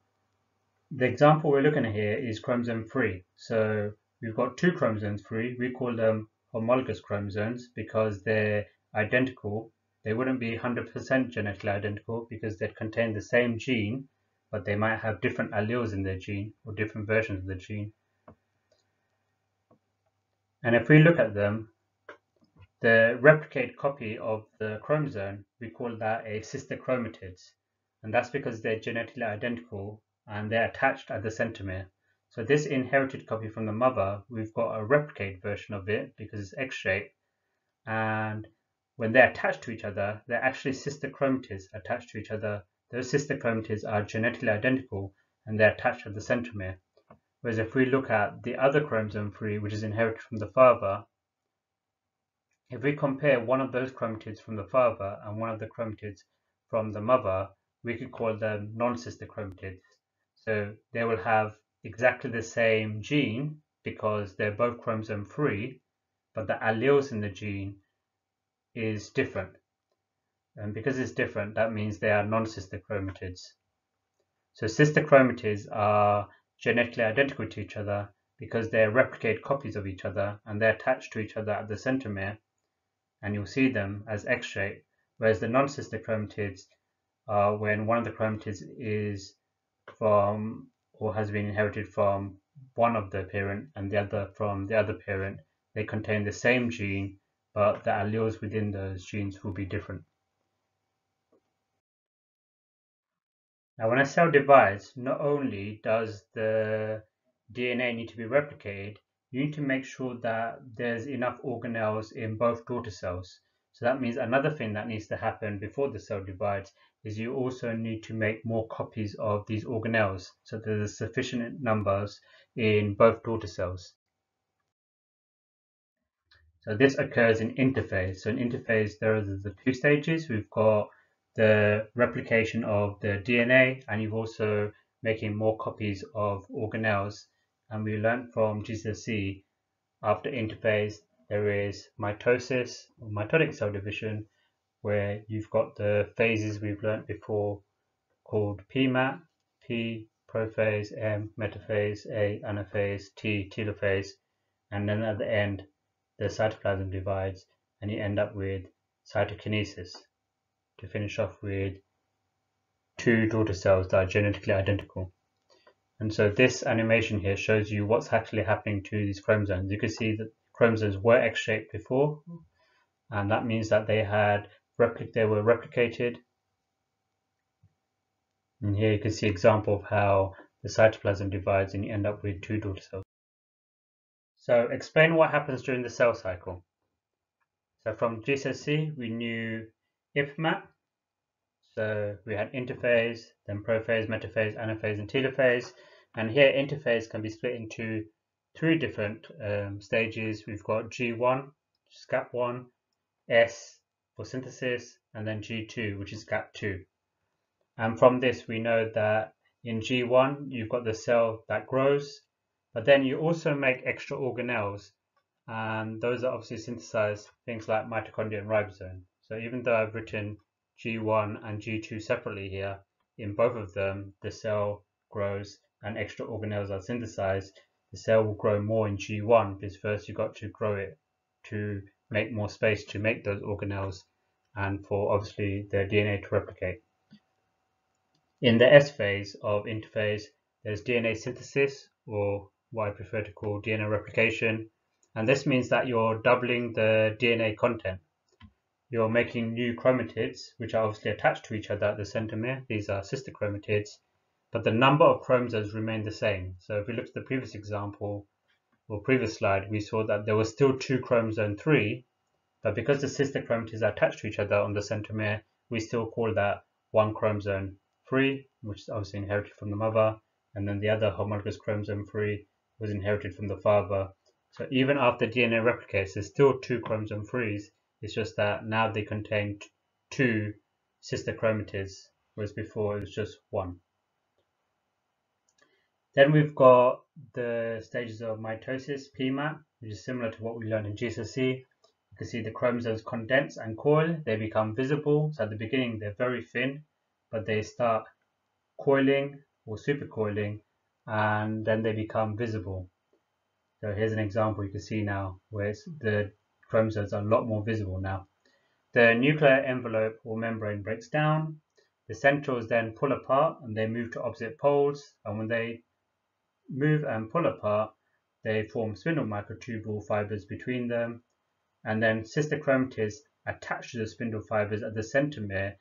the example we're looking at here is chromosome 3. So we've got two chromosomes 3. We call them homologous chromosomes because they're identical, they wouldn't be 100% genetically identical because they'd contain the same gene, but they might have different alleles in their gene or different versions of the gene. And if we look at them, the replicate copy of the chromosome, we call that a sister chromatids. And that's because they're genetically identical and they're attached at the centromere. So this inherited copy from the mother, we've got a replicate version of it because it's X-shaped. And when they're attached to each other, they're actually sister chromatids attached to each other. Those sister chromatids are genetically identical and they're attached to the centromere. Whereas if we look at the other chromosome 3, which is inherited from the father, if we compare one of those chromatids from the father and one of the chromatids from the mother, we could call them non-sister chromatids. So they will have exactly the same gene because they're both chromosome 3, but the alleles in the gene is different. And because it's different, that means they are non-sister chromatids. So sister chromatids are genetically identical to each other because they're replicate copies of each other and they're attached to each other at the centromere and you'll see them as X-shaped, whereas the non-sister chromatids are when one of the chromatids is from or has been inherited from one of the parent and the other from the other parent. They contain the same gene, but the alleles within those genes will be different. Now, when a cell divides, not only does the DNA need to be replicated, you need to make sure that there's enough organelles in both daughter cells. So that means another thing that needs to happen before the cell divides is you also need to make more copies of these organelles so there's sufficient numbers in both daughter cells. So this occurs in interphase. So in interphase, there are the two stages. We've got the replication of the DNA and you've also making more copies of organelles. And we learned from GCSE after interphase, there is mitosis or mitotic cell division, where you've got the phases we've learnt before called PMAT, P, prophase, M, metaphase, A, anaphase, T, telophase, and then at the end, the cytoplasm divides and you end up with cytokinesis to finish off with two daughter cells that are genetically identical. And so this animation here shows you what's actually happening to these chromosomes. You can see that chromosomes were X-shaped before, and that means that they had they were replicated. And here you can see example of how the cytoplasm divides and you end up with two daughter cells. So explain what happens during the cell cycle. So from GCSE we knew IPMAT, so we had interphase, then prophase, metaphase, anaphase, and telophase. And here interphase can be split into three different um, stages. We've got G1, which is gap 1, S for synthesis, and then G2, which is gap 2. And from this, we know that in G1, you've got the cell that grows, but then you also make extra organelles, and those are obviously synthesized things like mitochondria and ribosome. So even though I've written G1 and G2 separately here, in both of them, the cell grows and extra organelles are synthesized. The cell will grow more in G1 because first you've got to grow it to make more space to make those organelles and for obviously their DNA to replicate. In the S phase of interphase, there's DNA synthesis or what I prefer to call DNA replication. And this means that you're doubling the DNA content you're making new chromatids, which are obviously attached to each other at the centromere. These are sister chromatids, but the number of chromosomes remain the same. So if we look at the previous example or previous slide, we saw that there was still two chromosome 3, but because the sister chromatids are attached to each other on the centromere, we still call that one chromosome 3, which is obviously inherited from the mother, and then the other homologous chromosome 3 was inherited from the father. So even after DNA replicates, there's still two chromosome 3s, it's just that now they contain two sister chromatids, whereas before it was just one. Then we've got the stages of mitosis, PMAT, which is similar to what we learned in GCSE. You can see the chromosomes condense and coil. They become visible. So at the beginning, they're very thin, but they start coiling or supercoiling, and then they become visible. So here's an example you can see now where the chromosomes are a lot more visible now. The nuclear envelope or membrane breaks down. The centrioles then pull apart and they move to opposite poles. And when they move and pull apart, they form spindle microtubule fibers between them. And then sister chromatids attach to the spindle fibers at the centromere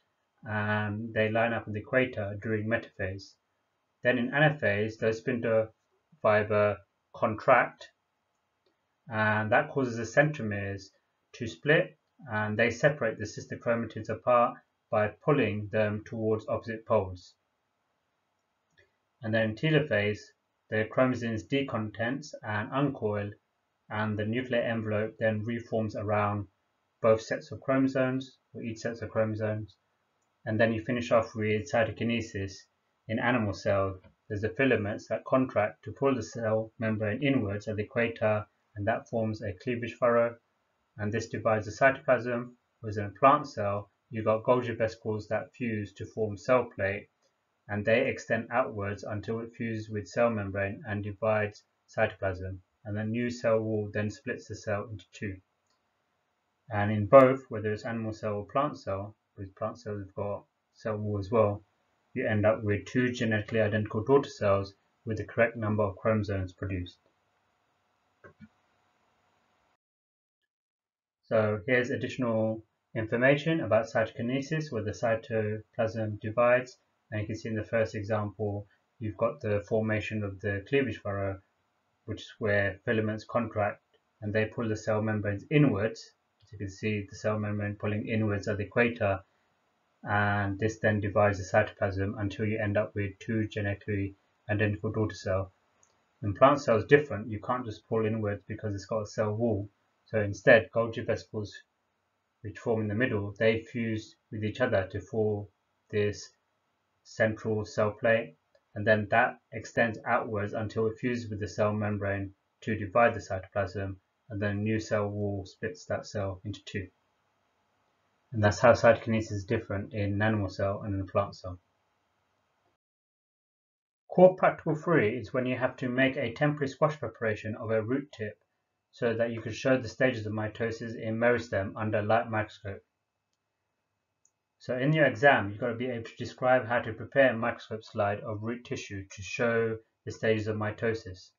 and they line up at the equator during metaphase. Then in anaphase, those spindle fiber contract and that causes the centromeres to split and they separate the sister chromatids apart by pulling them towards opposite poles. And then telophase, the chromosomes decondense and uncoil and the nuclear envelope then reforms around both sets of chromosomes or each set of chromosomes. And then you finish off with cytokinesis in animal cells there's the filaments that contract to pull the cell membrane inwards at the equator and that forms a cleavage furrow. And this divides the cytoplasm, whereas in a plant cell you've got Golgi vesicles that fuse to form cell plate and they extend outwards until it fuses with cell membrane and divides cytoplasm and the new cell wall then splits the cell into two. And in both, whether it's animal cell or plant cell, with plant cells we've got cell wall as well, you end up with two genetically identical daughter cells with the correct number of chromosomes produced. So here's additional information about cytokinesis where the cytoplasm divides and you can see in the first example you've got the formation of the cleavage furrow which is where filaments contract and they pull the cell membranes inwards as you can see the cell membrane pulling inwards at the equator and this then divides the cytoplasm until you end up with two genetically identical daughter cells. In plant cells different, you can't just pull inwards because it's got a cell wall. So instead, Golgi vesicles, which form in the middle, they fuse with each other to form this central cell plate, and then that extends outwards until it fuses with the cell membrane to divide the cytoplasm, and then a new cell wall splits that cell into two. And that's how cytokinesis is different in an animal cell and in a plant cell. Core practical 3 is when you have to make a temporary squash preparation of a root tip so that you can show the stages of mitosis in meristem under light microscope. So in your exam, you've got to be able to describe how to prepare a microscope slide of root tissue to show the stages of mitosis.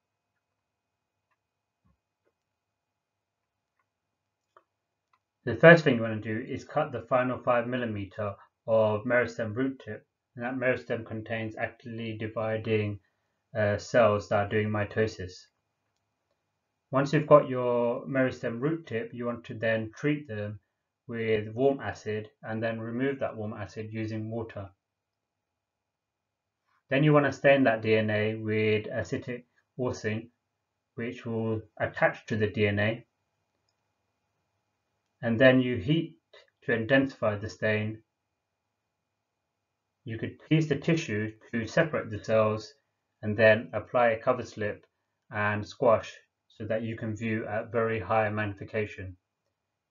The first thing you want to do is cut the final 5mm of meristem root tip and that meristem contains actively dividing uh, cells that are doing mitosis. Once you've got your meristem root tip, you want to then treat them with warm acid and then remove that warm acid using water. Then you want to stain that DNA with acetic orcein, which will attach to the DNA. And then you heat to intensify the stain. You could piece the tissue to separate the cells and then apply a cover slip and squash so that you can view at very high magnification.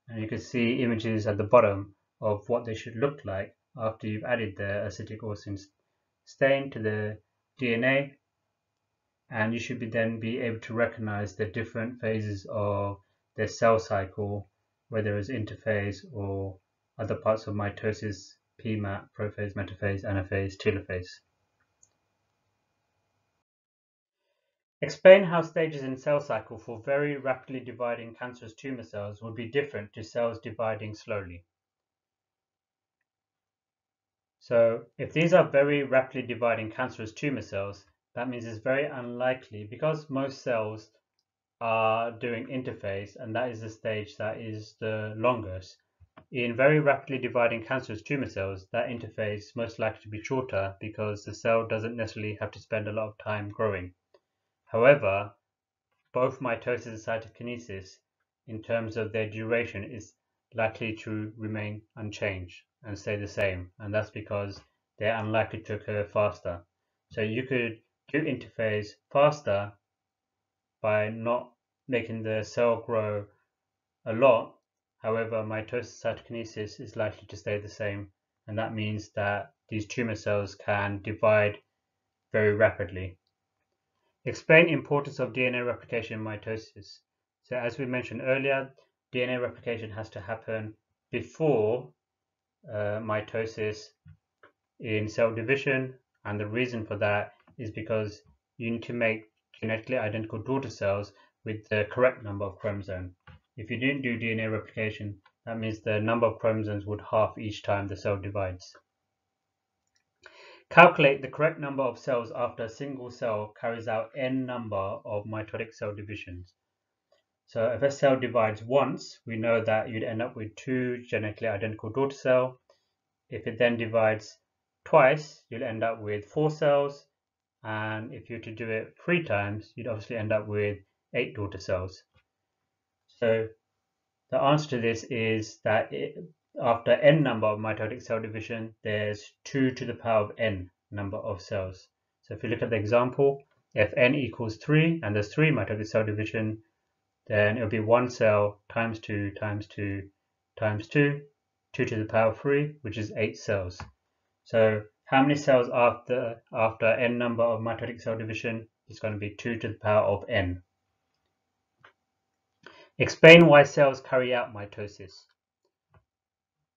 And you can see images at the bottom of what they should look like after you've added the acetic orcein stain to the DNA and you should be then be able to recognize the different phases of the cell cycle whether it's interphase or other parts of mitosis, PMAT, prophase, metaphase, anaphase, telophase. Explain how stages in cell cycle for very rapidly dividing cancerous tumor cells would be different to cells dividing slowly. So if these are very rapidly dividing cancerous tumor cells, that means it's very unlikely because most cells are doing interphase and that is the stage that is the longest. In very rapidly dividing cancerous tumor cells, that interphase is most likely to be shorter because the cell doesn't necessarily have to spend a lot of time growing. However, both mitosis and cytokinesis, in terms of their duration, is likely to remain unchanged and stay the same, and that's because they're unlikely to occur faster. So you could do interphase faster by not making the cell grow a lot. However, mitosis cytokinesis is likely to stay the same, and that means that these tumor cells can divide very rapidly. Explain importance of DNA replication in mitosis. So as we mentioned earlier, DNA replication has to happen before uh, mitosis in cell division and the reason for that is because you need to make genetically identical daughter cells with the correct number of chromosomes. If you didn't do DNA replication, that means the number of chromosomes would half each time the cell divides. Calculate the correct number of cells after a single cell carries out n number of mitotic cell divisions. So if a cell divides once, we know that you'd end up with two genetically identical daughter cells. If it then divides twice, you'll end up with four cells. And if you were to do it three times, you'd obviously end up with eight daughter cells. So the answer to this is that it, after n number of mitotic cell division, there's 2 to the power of n number of cells. So if you look at the example, if n equals 3 and there's 3 mitotic cell division, then it'll be 1 cell times 2 times 2 times 2, 2 to the power 3, which is 8 cells. So how many cells after, after n number of mitotic cell division is going to be 2 to the power of n. Explain why cells carry out mitosis.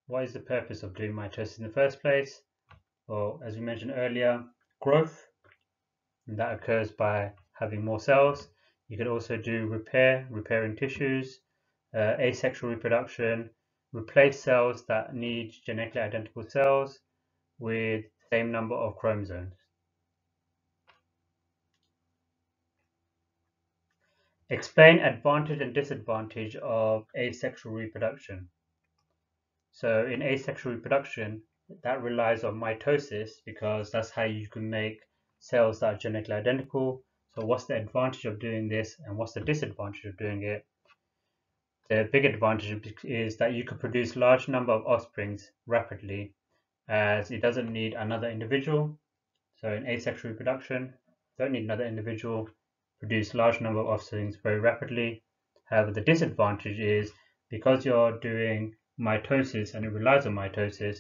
What is the purpose of doing mitosis in the first place? Well, as we mentioned earlier, growth, that occurs by having more cells. You could also do repair, repairing tissues, uh, asexual reproduction, replace cells that need genetically identical cells with same number of chromosomes. Explain advantage and disadvantage of asexual reproduction. So in asexual reproduction, that relies on mitosis because that's how you can make cells that are genetically identical. So what's the advantage of doing this and what's the disadvantage of doing it? The big advantage is that you can produce large number of offsprings rapidly as it doesn't need another individual. So in asexual reproduction, don't need another individual, produce large number of offsprings very rapidly. However, the disadvantage is because you're doing mitosis and it relies on mitosis,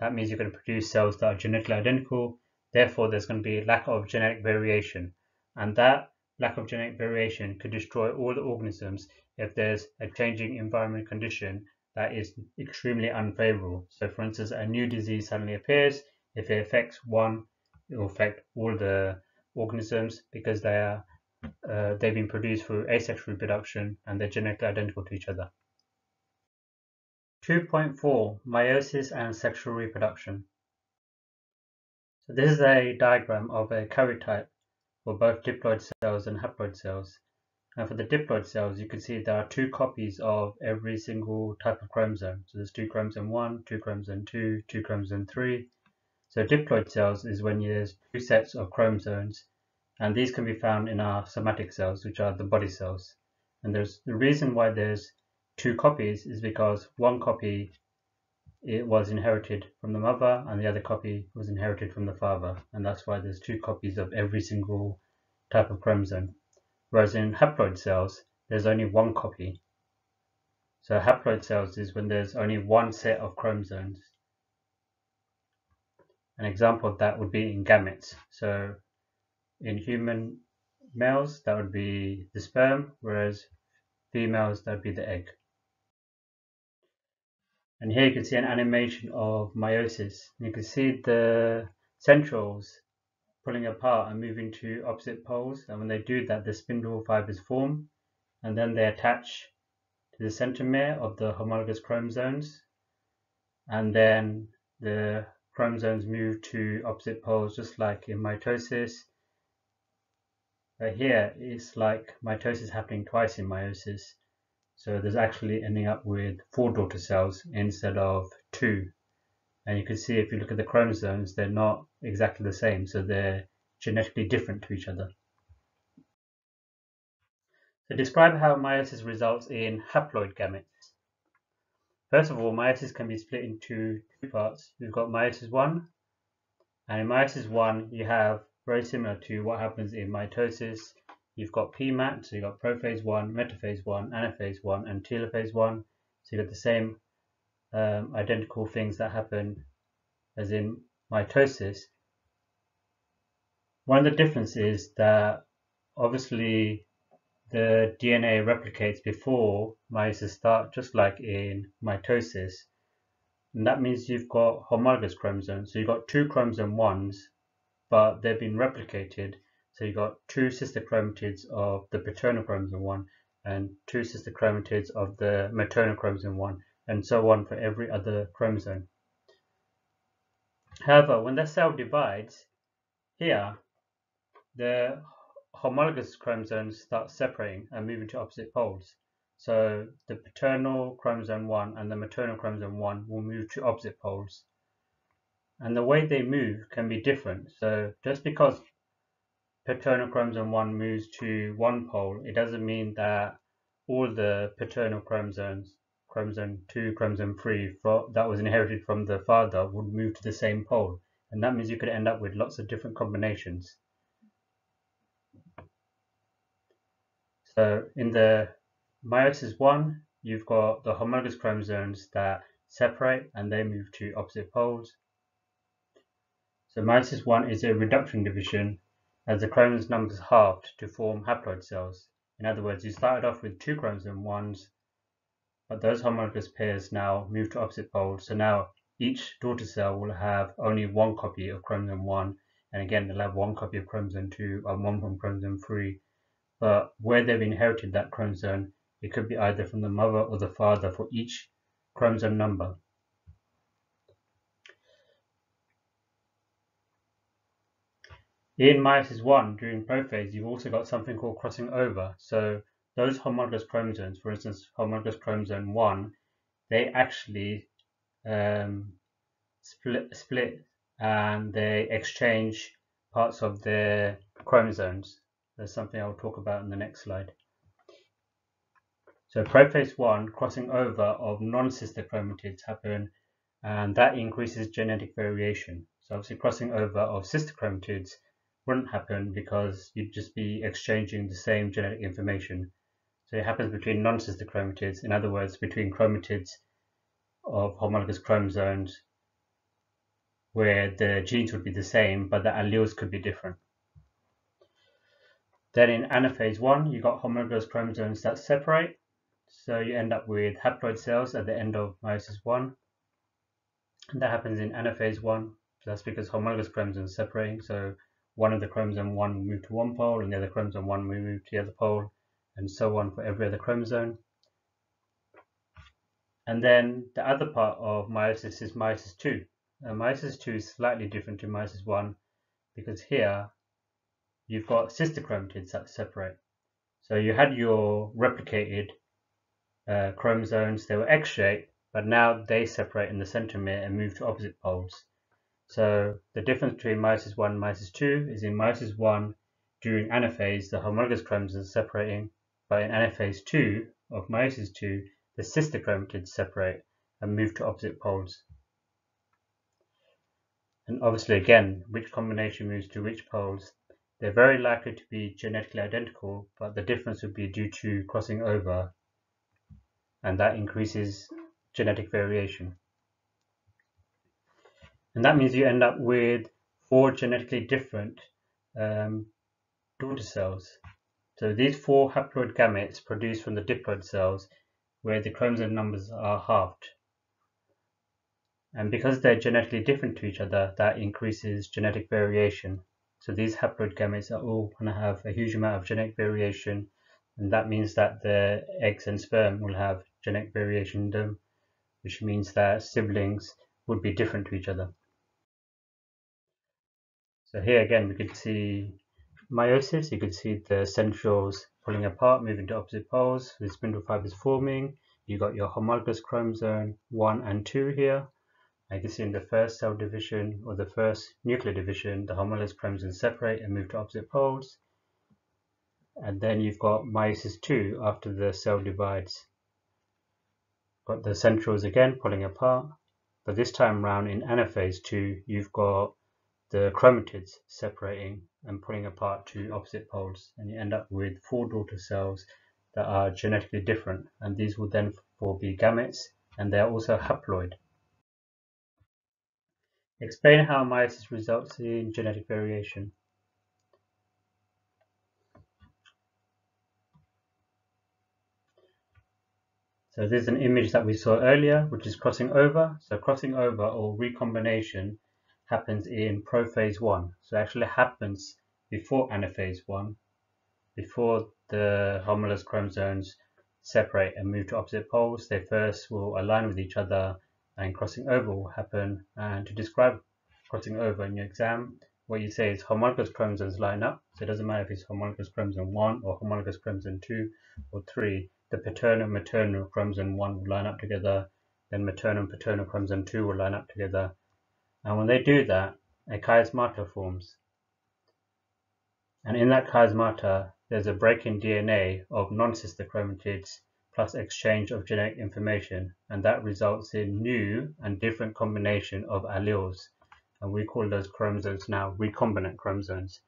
that means you're going to produce cells that are genetically identical. Therefore, there's going to be a lack of genetic variation. And that lack of genetic variation could destroy all the organisms if there's a changing environment condition that is extremely unfavorable. So for instance, a new disease suddenly appears. If it affects one, it will affect all the organisms because they are uh, they've been produced through asexual reproduction and they're genetically identical to each other. 2.4 Meiosis and sexual reproduction. So this is a diagram of a karyotype for both diploid cells and haploid cells. And for the diploid cells, you can see there are two copies of every single type of chromosome. So there's two chromosome 1, two chromosome 2, two chromosome 3. So diploid cells is when there's two sets of chromosomes, and these can be found in our somatic cells, which are the body cells. And there's the reason why there's two copies is because one copy it was inherited from the mother and the other copy was inherited from the father and that's why there's two copies of every single type of chromosome whereas in haploid cells there's only one copy. So haploid cells is when there's only one set of chromosomes. An example of that would be in gametes. So in human males that would be the sperm, whereas females that would be the egg. And here you can see an animation of meiosis. You can see the centrioles pulling apart and moving to opposite poles. And when they do that, the spindle fibers form and then they attach to the centromere of the homologous chromosomes. And then the chromosomes move to opposite poles just like in mitosis. But here it's like mitosis happening twice in meiosis. So there's actually ending up with four daughter cells instead of two. And you can see if you look at the chromosomes, they're not exactly the same, so they're genetically different to each other. So describe how meiosis results in haploid gametes. First of all, meiosis can be split into two parts. You've got meiosis 1, and in meiosis 1 you have very similar to what happens in mitosis. You've got PMAT, so you've got prophase 1, metaphase 1, anaphase 1, and telophase 1. So you've got the same um, identical things that happen as in mitosis. One of the differences is that obviously the DNA replicates before meiosis starts, just like in mitosis. And that means you've got homologous chromosomes. So you've got two chromosome 1s, but they've been replicated. So you've got two sister chromatids of the paternal chromosome 1 and two sister chromatids of the maternal chromosome 1 and so on for every other chromosome. However, when the cell divides, here the homologous chromosomes start separating and moving to opposite poles. So the paternal chromosome 1 and the maternal chromosome 1 will move to opposite poles. And the way they move can be different. So just because paternal chromosome 1 moves to one pole, it doesn't mean that all the paternal chromosomes chromosome 2, chromosome 3 for, that was inherited from the father would move to the same pole. And that means you could end up with lots of different combinations. So in the meiosis 1, you've got the homologous chromosomes that separate and they move to opposite poles. So meiosis 1 is a reduction division as the chromosome numbers halved to form haploid cells. In other words, you started off with two chromosome 1s, but those homologous pairs now move to opposite poles. So now each daughter cell will have only one copy of chromosome 1, and again, they'll have one copy of chromosome 2 and one from chromosome 3. But where they've inherited that chromosome, it could be either from the mother or the father for each chromosome number. In meiosis 1, during prophase, you've also got something called crossing over. So those homologous chromosomes, for instance, homologous chromosome 1, they actually um, split, split and they exchange parts of their chromosomes. That's something I'll talk about in the next slide. So prophase 1, crossing over of non-sister chromatids happen and that increases genetic variation. So obviously crossing over of sister chromatids wouldn't happen because you'd just be exchanging the same genetic information. So it happens between non-sister chromatids, in other words, between chromatids of homologous chromosomes where the genes would be the same, but the alleles could be different. Then in anaphase 1, you've got homologous chromosomes that separate. So you end up with haploid cells at the end of meiosis 1. And that happens in anaphase 1. So that's because homologous chromosomes separating. So one of the chromosome 1 will move to one pole and the other chromosome 1 will move to the other pole and so on for every other chromosome. And then the other part of meiosis is meiosis 2. Uh, meiosis 2 is slightly different to meiosis 1 because here you've got sister chromatids that separate. So you had your replicated uh, chromosomes, they were X-shaped, but now they separate in the centromere and move to opposite poles. So the difference between meiosis 1 and meiosis 2 is in meiosis 1, during anaphase, the homologous chromosomes are separating, but in anaphase 2 of meiosis 2, the sister chromatids separate and move to opposite poles. And obviously again, which combination moves to which poles, they're very likely to be genetically identical, but the difference would be due to crossing over, and that increases genetic variation. And that means you end up with four genetically different um, daughter cells. So these four haploid gametes produced from the diploid cells where the chromosome numbers are halved. And because they're genetically different to each other, that increases genetic variation. So these haploid gametes are all going to have a huge amount of genetic variation, and that means that the eggs and sperm will have genetic variation in them, which means that siblings would be different to each other. So here again, we could see meiosis. You could see the centrioles pulling apart, moving to opposite poles, with spindle fibers forming. You got your homologous chromosome 1 and 2 here. You can see in the first cell division or the first nuclear division, the homologous chromosomes separate and move to opposite poles. And then you've got meiosis 2 after the cell divides. Got the centrioles again pulling apart. But this time around in anaphase 2, you've got the chromatids separating and pulling apart to opposite poles. And you end up with four daughter cells that are genetically different. And these will then be gametes and they are also haploid. Explain how meiosis results in genetic variation. So this is an image that we saw earlier, which is crossing over. So crossing over or recombination happens in prophase 1. So actually happens before anaphase 1, before the homologous chromosomes separate and move to opposite poles. They first will align with each other and crossing over will happen. And to describe crossing over in your exam, what you say is homologous chromosomes line up. So it doesn't matter if it's homologous chromosome 1 or homologous chromosome 2 or 3. The paternal and maternal chromosome 1 will line up together. Then maternal and paternal chromosome 2 will line up together. And when they do that, a chiasmata forms. And in that chiasmata, there's a break in DNA of non-sister chromatids plus exchange of genetic information, and that results in new and different combination of alleles. And we call those chromosomes now recombinant chromosomes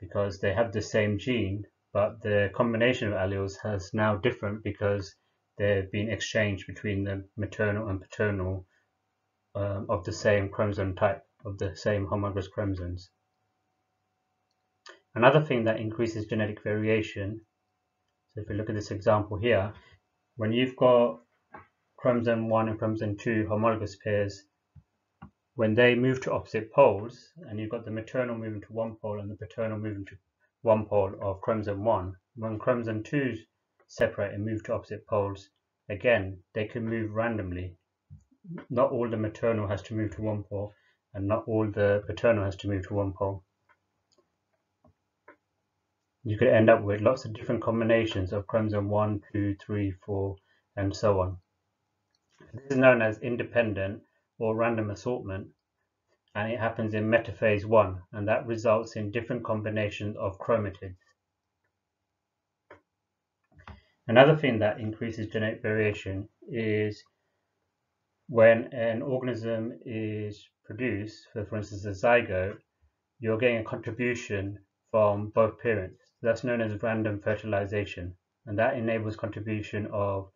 because they have the same gene, but the combination of alleles has now different because they've been exchanged between the maternal and paternal um, of the same chromosome type, of the same homologous chromosomes. Another thing that increases genetic variation, so if we look at this example here, when you've got chromosome 1 and chromosome 2 homologous pairs, when they move to opposite poles, and you've got the maternal moving to one pole and the paternal moving to one pole of chromosome 1, when chromosome 2 separate and move to opposite poles, again, they can move randomly. Not all the maternal has to move to one pole, and not all the paternal has to move to one pole you could end up with lots of different combinations of chromosome 1, 2, 3, 4, and so on. This is known as independent or random assortment, and it happens in metaphase 1, and that results in different combinations of chromatids. Another thing that increases genetic variation is when an organism is produced, so for instance a zygote, you're getting a contribution from both parents. That's known as random fertilization, and that enables contribution of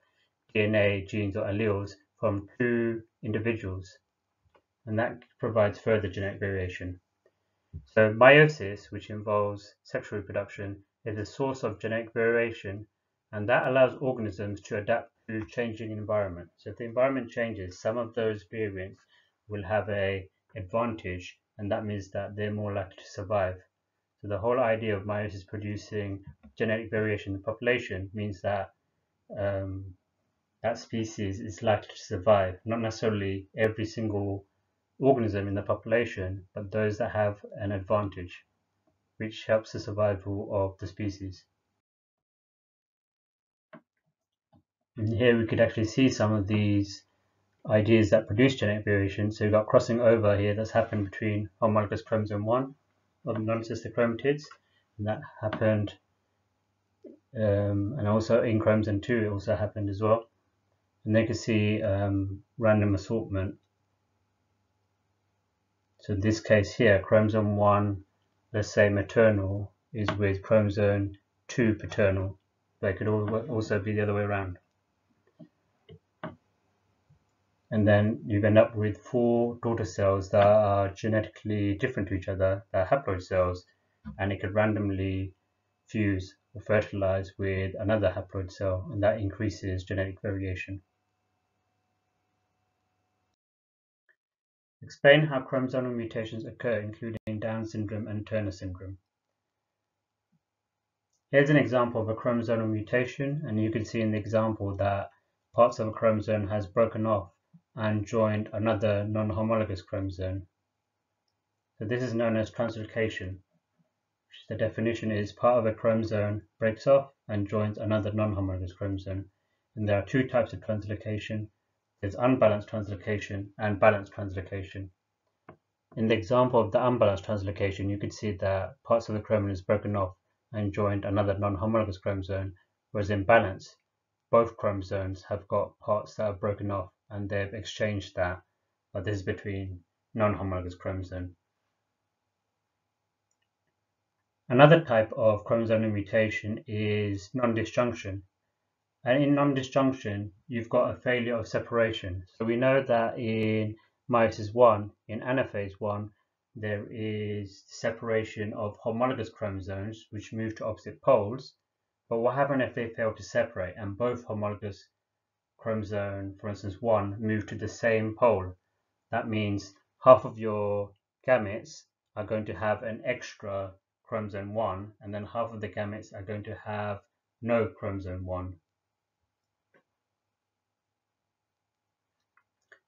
DNA, genes, or alleles from two individuals, and that provides further genetic variation. So meiosis, which involves sexual reproduction, is a source of genetic variation, and that allows organisms to adapt changing environment. So if the environment changes, some of those variants will have a advantage, and that means that they're more likely to survive. So the whole idea of meiosis producing genetic variation in the population means that um, that species is likely to survive. Not necessarily every single organism in the population, but those that have an advantage, which helps the survival of the species. And here we could actually see some of these ideas that produce genetic variation. So we've got crossing over here that's happened between homologous chromosome 1 of non-sister chromatids, and that happened, um, and also in chromosome 2 it also happened as well. And they could see um, random assortment. So in this case here, chromosome 1, let's say maternal, is with chromosome 2 paternal. They could also be the other way around and then you end up with four daughter cells that are genetically different to each other, that are haploid cells, and it could randomly fuse or fertilize with another haploid cell, and that increases genetic variation. Explain how chromosomal mutations occur, including Down syndrome and Turner syndrome. Here's an example of a chromosomal mutation, and you can see in the example that parts of a chromosome has broken off and joined another non-homologous chromosome. So this is known as translocation. The definition is part of a chromosome breaks off and joins another non-homologous chromosome. And there are two types of translocation. There's unbalanced translocation and balanced translocation. In the example of the unbalanced translocation, you could see that parts of the chromosome is broken off and joined another non-homologous chromosome, whereas in balance, both chromosomes have got parts that are broken off and they've exchanged that, but this is between non-homologous chromosome. Another type of chromosomal mutation is non-disjunction. And in non-disjunction, you've got a failure of separation. So we know that in meiosis 1, in anaphase 1, there is separation of homologous chromosomes which move to opposite poles. But what happens if they fail to separate and both homologous chromosome, for instance, 1, move to the same pole. That means half of your gametes are going to have an extra chromosome 1, and then half of the gametes are going to have no chromosome 1.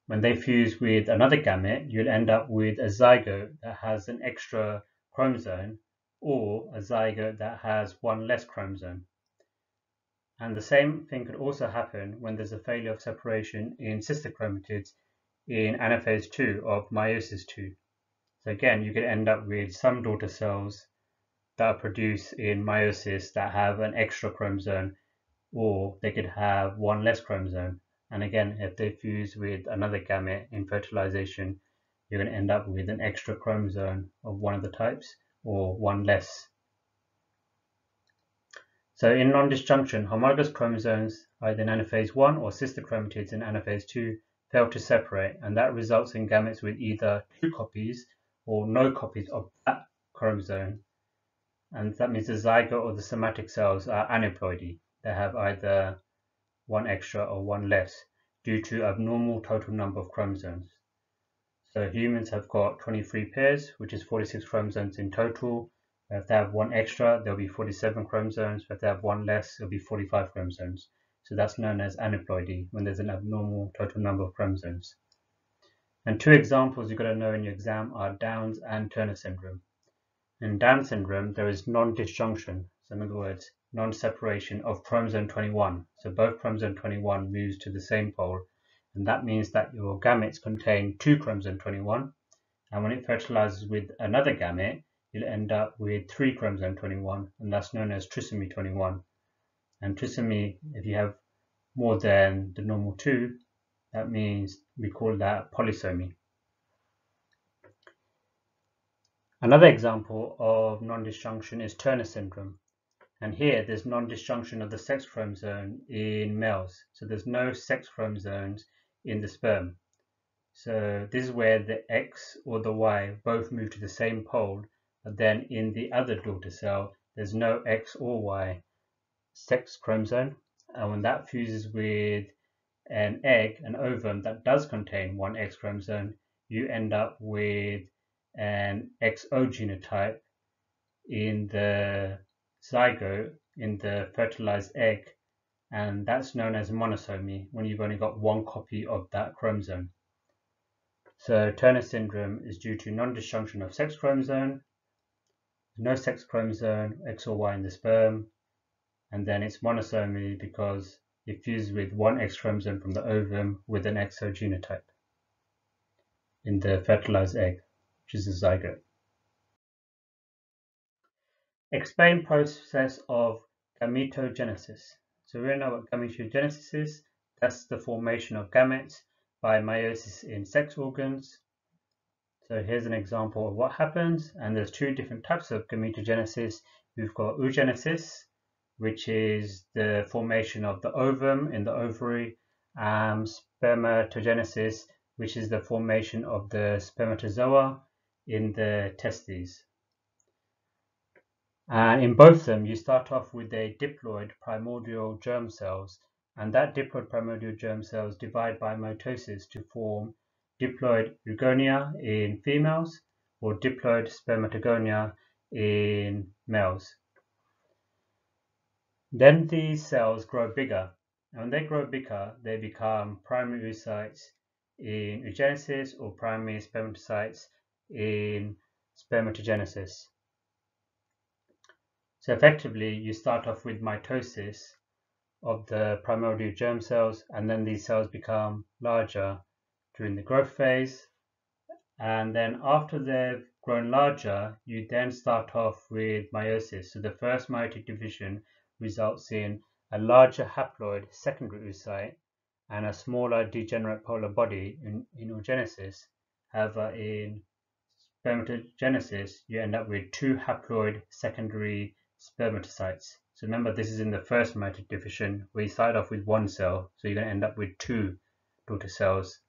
When they fuse with another gamete, you'll end up with a zygote that has an extra chromosome or a zygote that has one less chromosome. And the same thing could also happen when there's a failure of separation in sister chromatids in anaphase 2 of meiosis 2. So again, you could end up with some daughter cells that are produced in meiosis that have an extra chromosome, or they could have one less chromosome. And again, if they fuse with another gamete in fertilization, you're going to end up with an extra chromosome of one of the types or one less So in non-disjunction, homologous chromosomes, either in anaphase 1 or sister chromatids in anaphase 2, fail to separate, and that results in gametes with either two copies or no copies of that chromosome. And that means the zygote or the somatic cells are aneuploidy. They have either one extra or one less due to abnormal total number of chromosomes. So humans have got 23 pairs, which is 46 chromosomes in total, if they have one extra, there'll be 47 chromosomes. If they have one less, there'll be 45 chromosomes. So that's known as aneuploidy when there's an abnormal total number of chromosomes. And two examples you've got to know in your exam are Downs and Turner syndrome. In Down syndrome, there is non-disjunction, so in other words, non-separation of chromosome 21. So both chromosome 21 moves to the same pole, and that means that your gametes contain two chromosome 21, and when it fertilizes with another gamete, you'll end up with 3 chromosome 21 and that's known as trisomy 21 and trisomy if you have more than the normal 2 that means we call that polysomy. Another example of non-disjunction is Turner syndrome. And here there's non-disjunction of the sex chromosome in males. So there's no sex chromosomes in the sperm. So this is where the X or the Y both move to the same pole then in the other daughter cell, there's no X or Y sex chromosome. And when that fuses with an egg, an ovum that does contain one X chromosome, you end up with an XO genotype in the zygote, in the fertilized egg, and that's known as monosomy when you've only got one copy of that chromosome. So Turner syndrome is due to non-disjunction of sex chromosome no sex chromosome, X or Y in the sperm, and then it's monosomy because it fuses with one X chromosome from the ovum with an XO genotype in the fertilized egg, which is the zygote. Explain process of gametogenesis. So we know what gametogenesis is. That's the formation of gametes by meiosis in sex organs. So here's an example of what happens, and there's two different types of gametogenesis. We've got oogenesis, which is the formation of the ovum in the ovary, and spermatogenesis, which is the formation of the spermatozoa in the testes. And in both of them, you start off with a diploid primordial germ cells, and that diploid primordial germ cells divide by mitosis to form diploid oogonia in females or diploid spermatogonia in males. Then these cells grow bigger. And when they grow bigger, they become primary oocytes in oogenesis or primary spermatocytes in spermatogenesis. So effectively, you start off with mitosis of the primordial germ cells, and then these cells become larger during the growth phase. And then after they've grown larger, you then start off with meiosis. So the first meiotic division results in a larger haploid secondary oocyte and a smaller degenerate polar body in, oogenesis. However, in spermatogenesis, you end up with two haploid secondary spermatocytes. So remember, this is in the first meiotic division you start off with one cell, so you're going to end up with two daughter cells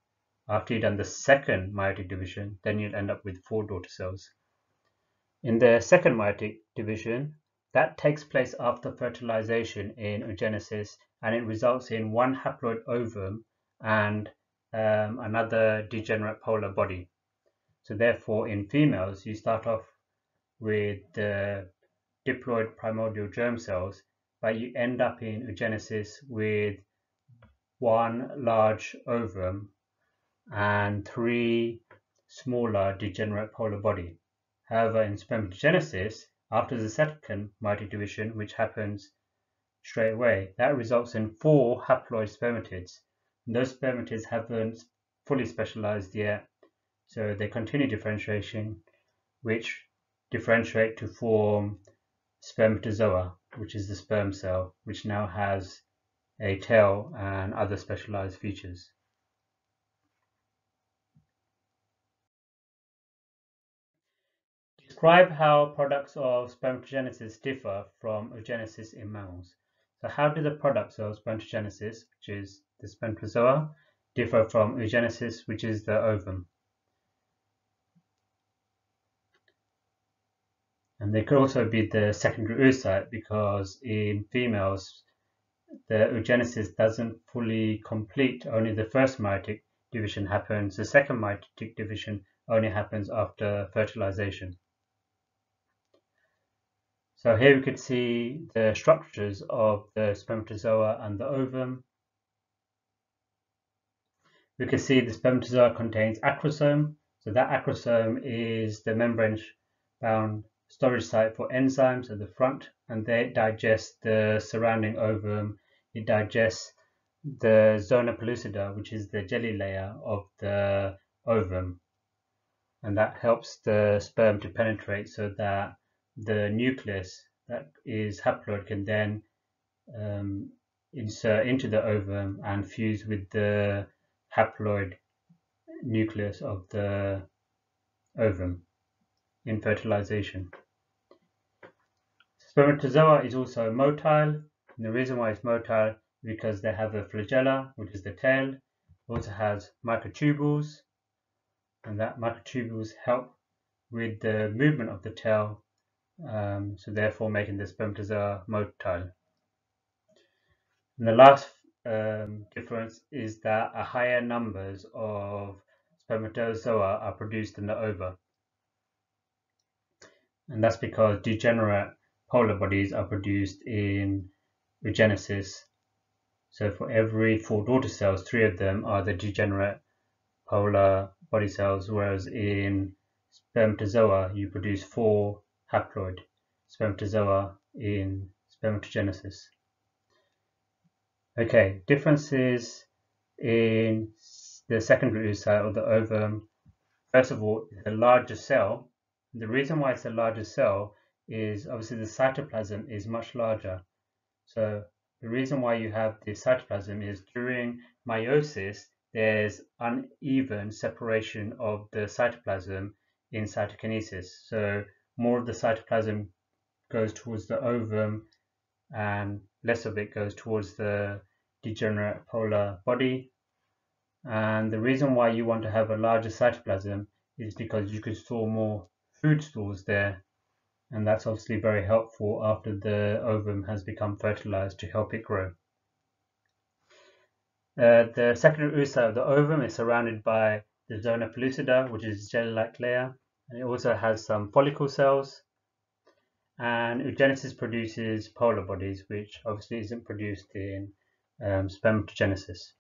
after you've done the second meiotic division, then you'll end up with four daughter cells. In the second meiotic division, that takes place after fertilization in oogenesis and it results in one haploid ovum and um, another degenerate polar body. So therefore in females you start off with the diploid primordial germ cells but you end up in oogenesis with one large ovum and three smaller degenerate polar body. However, in spermatogenesis, after the second meiotic division, which happens straight away, that results in four haploid spermatids. And those spermatids haven't fully specialized yet, so they continue differentiation, which differentiate to form spermatozoa, which is the sperm cell, which now has a tail and other specialized features. Describe how products of spermatogenesis differ from oogenesis in mammals. So how do the products of spermatogenesis, which is the spermatozoa, differ from oogenesis, which is the ovum? And they could also be the secondary oocyte because in females, the oogenesis doesn't fully complete. Only the first meiotic division happens. The second meiotic division only happens after fertilization. So here we could see the structures of the spermatozoa and the ovum. We can see the spermatozoa contains acrosome. So that acrosome is the membrane-bound storage site for enzymes at the front, and they digest the surrounding ovum. It digests the zona pellucida, which is the jelly layer of the ovum. And that helps the sperm to penetrate so that the nucleus that is haploid can then um, insert into the ovum and fuse with the haploid nucleus of the ovum in fertilization. Spermatozoa is also motile. And the reason why it's motile is because they have a flagella, which is the tail. Also has microtubules, and that microtubules help with the movement of the tail um, so therefore making the spermatozoa motile. And the last um, difference is that a higher numbers of spermatozoa are produced in the ova. And that's because degenerate polar bodies are produced in oogenesis. So for every four daughter cells, three of them are the degenerate polar body cells, whereas in spermatozoa you produce four haploid spermatozoa in spermatogenesis. Okay, differences in the secondary oocyte or the ovum. First of all, the larger cell. The reason why it's a larger cell is obviously the cytoplasm is much larger. So the reason why you have the cytoplasm is during meiosis, there's uneven separation of the cytoplasm in cytokinesis. So more of the cytoplasm goes towards the ovum and less of it goes towards the degenerate polar body. And the reason why you want to have a larger cytoplasm is because you can store more food stores there. And that's obviously very helpful after the ovum has become fertilized to help it grow. Uh, the secondary oocyte of the ovum is surrounded by the zona pellucida, which is a jelly-like layer, and it also has some follicle cells. And oogenesis produces polar bodies, which obviously isn't produced in um, spermatogenesis.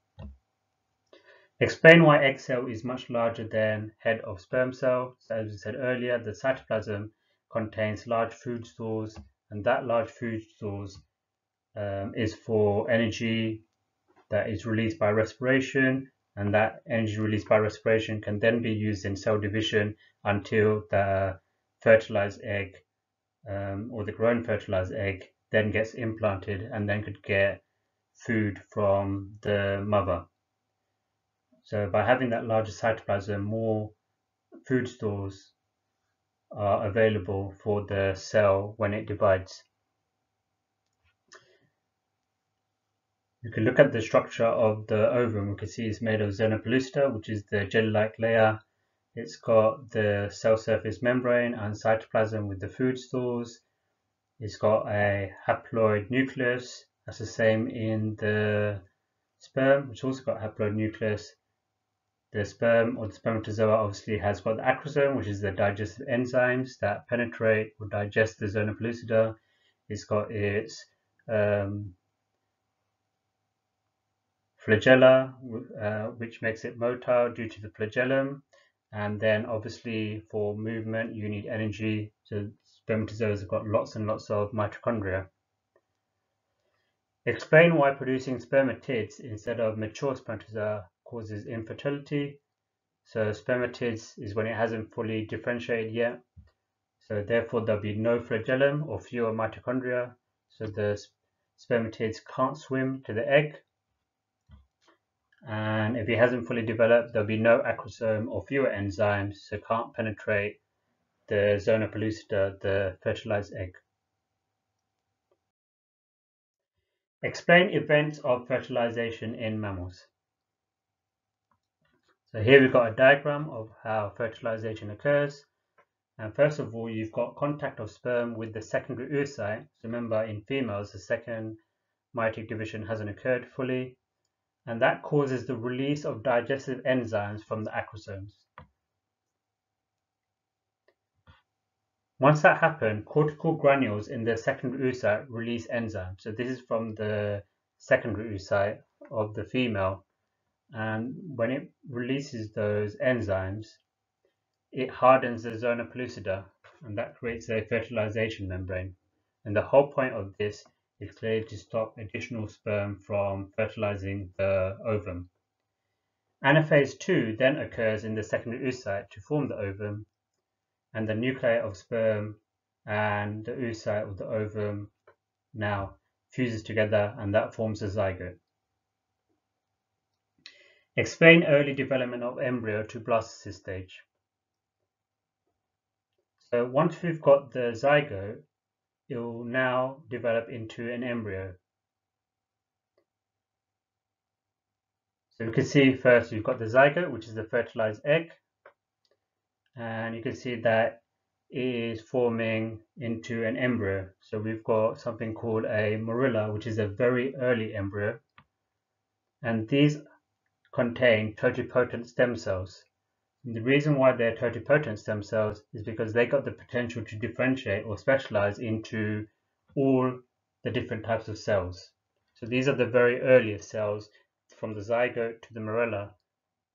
Explain why egg cell is much larger than head of sperm cell. So as we said earlier, the cytoplasm contains large food stores, and that large food stores um, is for energy that is released by respiration and that energy released by respiration can then be used in cell division until the fertilized egg um, or the grown fertilized egg then gets implanted and then could get food from the mother. So by having that larger cytoplasm, more food stores are available for the cell when it divides. You can look at the structure of the ovum. We can see it's made of zona pellucida, which is the gel-like layer. It's got the cell surface membrane and cytoplasm with the food stores. It's got a haploid nucleus. That's the same in the sperm, which also got haploid nucleus. The sperm or the spermatozoa obviously has got the acrosome, which is the digestive enzymes that penetrate or digest the zona pellucida. It's got its um, flagella, uh, which makes it motile due to the flagellum. And then obviously for movement, you need energy. So spermatozoas have got lots and lots of mitochondria. Explain why producing spermatids instead of mature spermatozoa causes infertility. So spermatids is when it hasn't fully differentiated yet. So therefore there'll be no flagellum or fewer mitochondria. So the spermatids can't swim to the egg and if it hasn't fully developed there'll be no acrosome or fewer enzymes so can't penetrate the zona pellucida, the fertilized egg. Explain events of fertilization in mammals. So here we've got a diagram of how fertilization occurs. And first of all, you've got contact of sperm with the secondary oocyte. So remember, in females, the second meiotic division hasn't occurred fully. And that causes the release of digestive enzymes from the acrosomes. Once that happens, cortical granules in the secondary oocyte release enzymes. So this is from the secondary oocyte of the female. And when it releases those enzymes, it hardens the zona pellucida, and that creates a fertilization membrane. And the whole point of this is clearly to stop additional sperm from fertilizing the ovum. Anaphase 2 then occurs in the secondary oocyte to form the ovum, and the nuclei of sperm and the oocyte of the ovum now fuses together and that forms a zygote. Explain early development of embryo to blastocyst stage. So once we've got the zygote, it will now develop into an embryo. So we can see first we've got the zygote, which is the fertilized egg, and you can see that is forming into an embryo. So we've got something called a morula, which is a very early embryo. And these contain totipotent stem cells. The reason why they're totipotent stem cells is because they got the potential to differentiate or specialize into all the different types of cells. So these are the very earliest cells from the zygote to the morula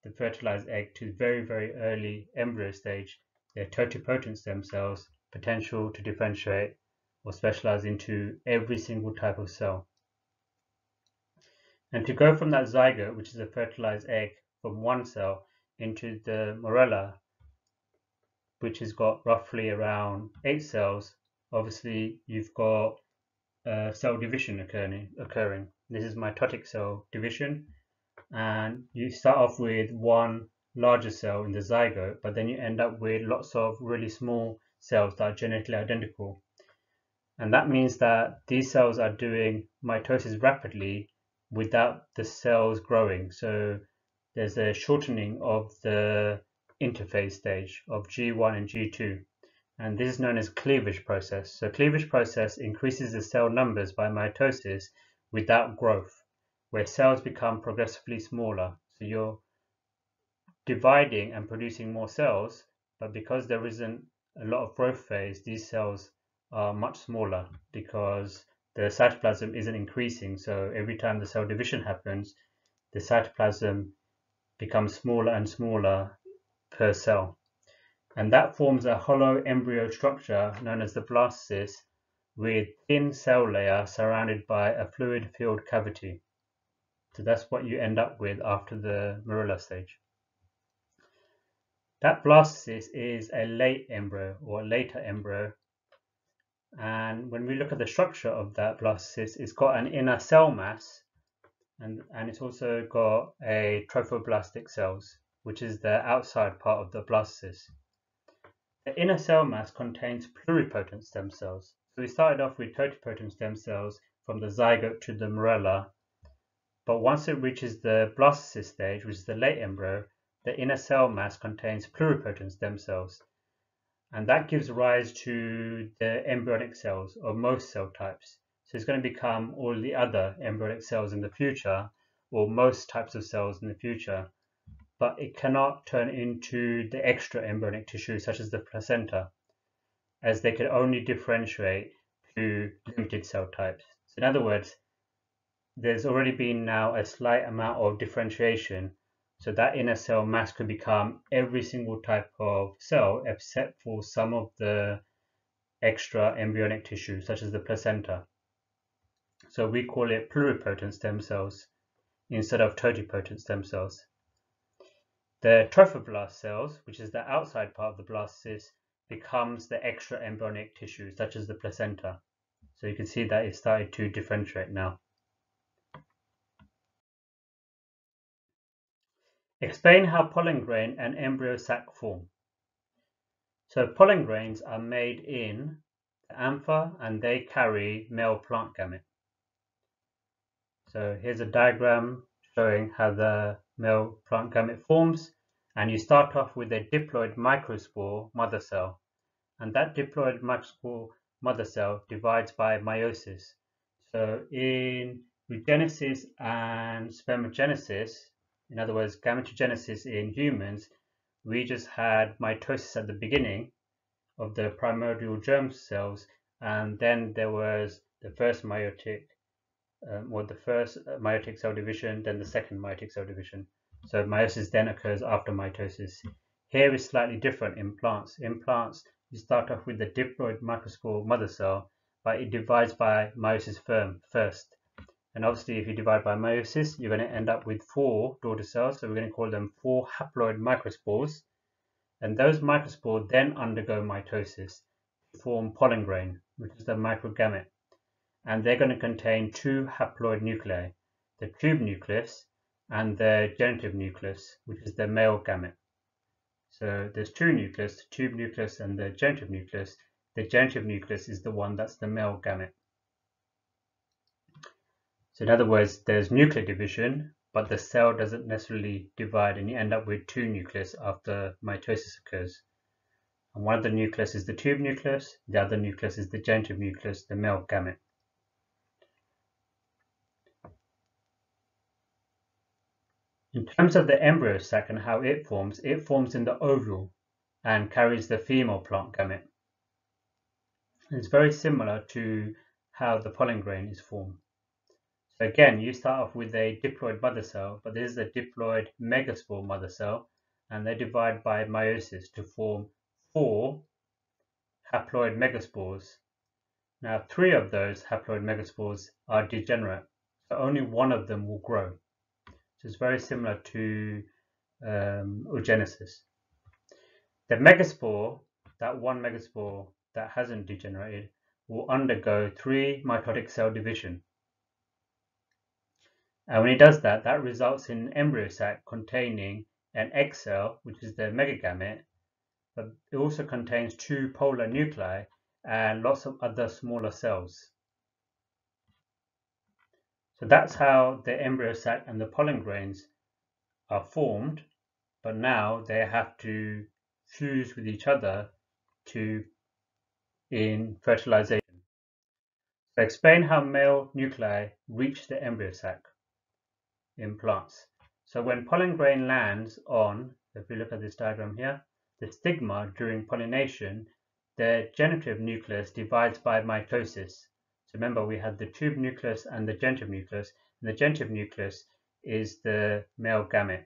the fertilized egg to very, very early embryo stage, they're totipotent stem cells, potential to differentiate or specialize into every single type of cell. And to go from that zygote, which is a fertilized egg, from one cell into the morula, which has got roughly around eight cells, obviously you've got uh, cell division occurring, occurring. This is mitotic cell division and you start off with one larger cell in the zygote, but then you end up with lots of really small cells that are genetically identical. And that means that these cells are doing mitosis rapidly without the cells growing. So there's a shortening of the interphase stage of G1 and G2. And this is known as cleavage process. So cleavage process increases the cell numbers by mitosis without growth where cells become progressively smaller. So you're dividing and producing more cells, but because there isn't a lot of growth phase, these cells are much smaller because the cytoplasm isn't increasing. So every time the cell division happens, the cytoplasm becomes smaller and smaller per cell. And that forms a hollow embryo structure known as the blastocyst with thin cell layer surrounded by a fluid-filled cavity. So that's what you end up with after the morula stage. That blastocyst is a late embryo or later embryo. And when we look at the structure of that blastocyst, it's got an inner cell mass and, and it's also got a trophoblastic cells, which is the outside part of the blastocyst. The inner cell mass contains pluripotent stem cells. So we started off with totipotent stem cells from the zygote to the morula but once it reaches the blastocyst stage, which is the late embryo, the inner cell mass contains pluripotent stem cells. And that gives rise to the embryonic cells of most cell types. So it's going to become all the other embryonic cells in the future, or most types of cells in the future. But it cannot turn into the extra embryonic tissue, such as the placenta, as they can only differentiate to limited cell types. So in other words, there's already been now a slight amount of differentiation so that inner cell mass could become every single type of cell except for some of the extra embryonic tissue such as the placenta. So we call it pluripotent stem cells instead of totipotent stem cells. The trophoblast cells, which is the outside part of the blastocyst, becomes the extra embryonic tissue such as the placenta. So you can see that it started to differentiate now. Explain how pollen grain and embryo sac form. So pollen grains are made in the anther and they carry male plant gamete. So here's a diagram showing how the male plant gamete forms and you start off with a diploid microspore mother cell and that diploid microspore mother cell divides by meiosis. So in oogenesis and spermogenesis, in other words gametogenesis in humans, we just had mitosis at the beginning of the primordial germ cells and then there was the first meiotic um, or the first uh, meiotic cell division, then the second meiotic cell division. So meiosis then occurs after mitosis. Here is slightly different in plants. In plants, you start off with the diploid microspore mother cell, but it divides by meiosis firm first. And obviously, if you divide by meiosis, you're going to end up with four daughter cells. So we're going to call them four haploid microspores. And those microspores then undergo mitosis to form pollen grain, which is the microgamete and they're going to contain two haploid nuclei, the tube nucleus and the genitive nucleus, which is the male gamete. So there's two nucleus, the tube nucleus and the genitive nucleus. The genitive nucleus is the one that's the male gamete. So in other words, there's nuclear division, but the cell doesn't necessarily divide and you end up with two nucleus after mitosis occurs. And one of the nucleus is the tube nucleus, the other nucleus is the genitive nucleus, the male gamete. In terms of the embryo sac and how it forms, it forms in the ovule and carries the female plant gamete. It's very similar to how the pollen grain is formed. So again, you start off with a diploid mother cell, but this is a diploid megaspore mother cell, and they divide by meiosis to form four haploid megaspores. Now, three of those haploid megaspores are degenerate, so only one of them will grow. So it's very similar to um, oogenesis. The megaspore, that one megaspore that hasn't degenerated, will undergo three mitotic cell division. And when it does that, that results in an embryo sac containing an egg cell, which is the megagamete, but it also contains two polar nuclei and lots of other smaller cells. So that's how the embryo sac and the pollen grains are formed, but now they have to fuse with each other to in fertilization. So explain how male nuclei reach the embryo sac in plants. So when pollen grain lands on, if we look at this diagram here, the stigma during pollination, the genitive nucleus divides by mitosis remember we had the tube nucleus and the gentive nucleus. And the gentive nucleus is the male gamete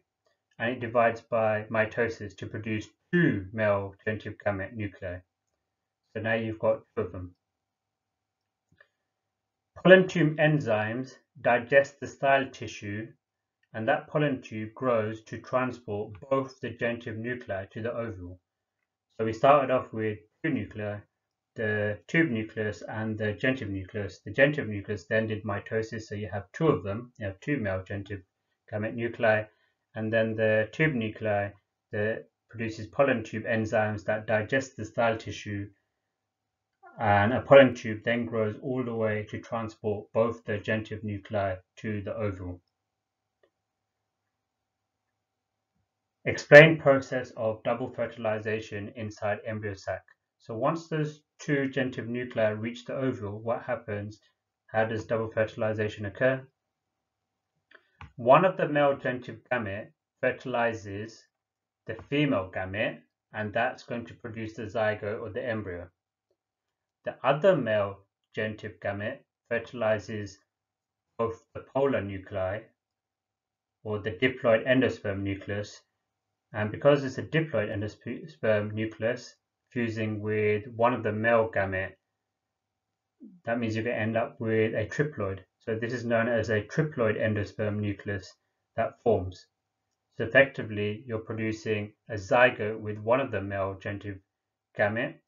and it divides by mitosis to produce two male gentive gamete nuclei. So now you've got two of them. Pollen tube enzymes digest the style tissue and that pollen tube grows to transport both the gentive nuclei to the ovule. So we started off with two nuclei the tube nucleus and the genitive nucleus. The genitive nucleus then did mitosis, so you have two of them. You have two male genitive gamete nuclei, and then the tube nuclei that produces pollen tube enzymes that digest the style tissue, and a pollen tube then grows all the way to transport both the genitive nuclei to the ovule. Explain process of double fertilization inside embryo sac. So once those two genitive nuclei reach the ovule, what happens? How does double fertilization occur? One of the male genitive gamete fertilizes the female gamete, and that's going to produce the zygote or the embryo. The other male genitive gamete fertilizes both the polar nuclei or the diploid endosperm nucleus, and because it's a diploid endosperm nucleus, fusing with one of the male gamete, that means you're going to end up with a triploid. So this is known as a triploid endosperm nucleus that forms. So effectively, you're producing a zygote with one of the male genitive gamete,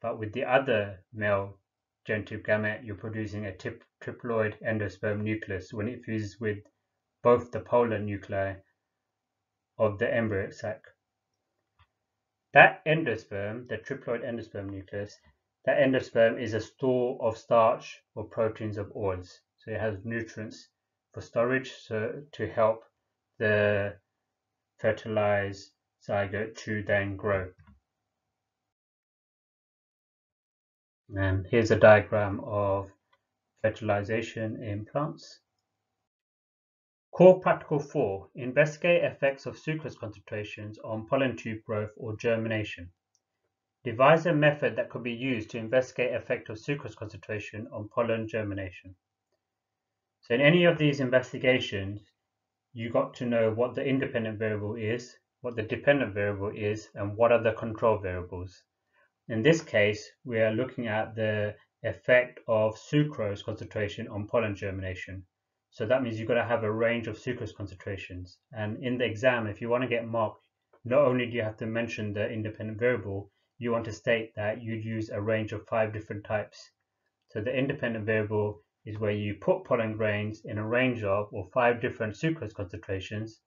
but with the other male genitive gamete, you're producing a triploid endosperm nucleus when it fuses with both the polar nuclei of the embryo sac. That endosperm, the triploid endosperm nucleus, that endosperm is a store of starch or proteins of oils. So it has nutrients for storage so to help the fertilized zygote to then grow. And here's a diagram of fertilization in plants. Core Practical 4. Investigate effects of sucrose concentrations on pollen tube growth or germination. Devise a method that could be used to investigate effect of sucrose concentration on pollen germination. So in any of these investigations, you got to know what the independent variable is, what the dependent variable is, and what are the control variables. In this case, we are looking at the effect of sucrose concentration on pollen germination. So that means you've got to have a range of sucrose concentrations. And in the exam, if you want to get marked, not only do you have to mention the independent variable, you want to state that you'd use a range of five different types. So the independent variable is where you put pollen grains in a range of or five different sucrose concentrations.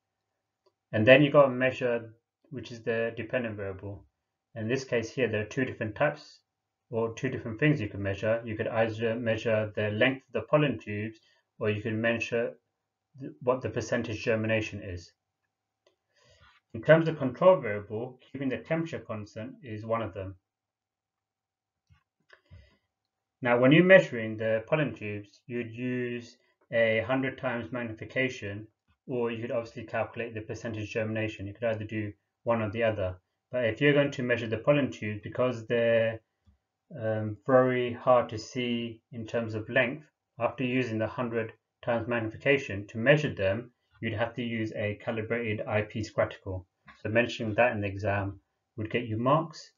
And then you've got to measure, which is the dependent variable. In this case here, there are two different types or two different things you can measure. You could either measure the length of the pollen tubes or you can measure what the percentage germination is. In terms of control variable, keeping the temperature constant is one of them. Now, when you're measuring the pollen tubes, you'd use a 100 times magnification, or you could obviously calculate the percentage germination. You could either do one or the other. But if you're going to measure the pollen tubes, because they're um, very hard to see in terms of length, after using the 100 times magnification to measure them, you'd have to use a calibrated eyepiece graticule. So mentioning that in the exam would get you marks.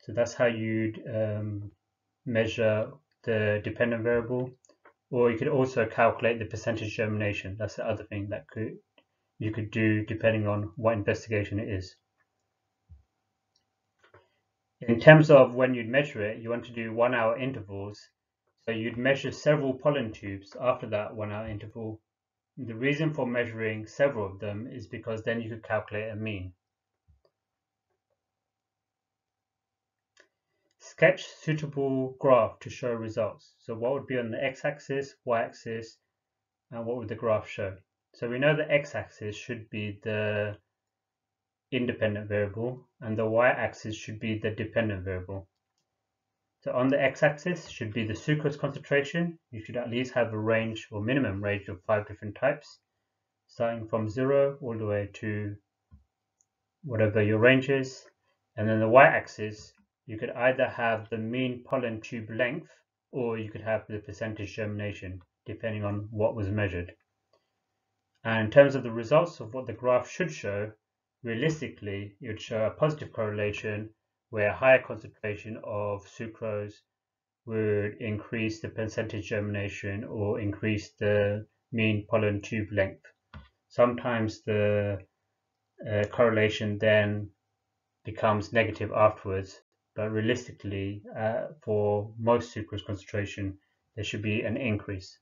So that's how you'd um, measure the dependent variable. Or you could also calculate the percentage germination. That's the other thing that could you could do depending on what investigation it is. In terms of when you'd measure it, you want to do one hour intervals so you'd measure several pollen tubes after that one hour interval. The reason for measuring several of them is because then you could calculate a mean. Sketch suitable graph to show results. So what would be on the x-axis, y-axis, and what would the graph show? So we know the x-axis should be the independent variable and the y-axis should be the dependent variable. So on the x-axis should be the sucrose concentration. You should at least have a range or minimum range of five different types, starting from zero all the way to whatever your range is. And then the y-axis, you could either have the mean pollen tube length or you could have the percentage germination, depending on what was measured. And in terms of the results of what the graph should show, realistically, it would show a positive correlation where a higher concentration of sucrose would increase the percentage germination or increase the mean pollen tube length. Sometimes the uh, correlation then becomes negative afterwards, but realistically, uh, for most sucrose concentration, there should be an increase.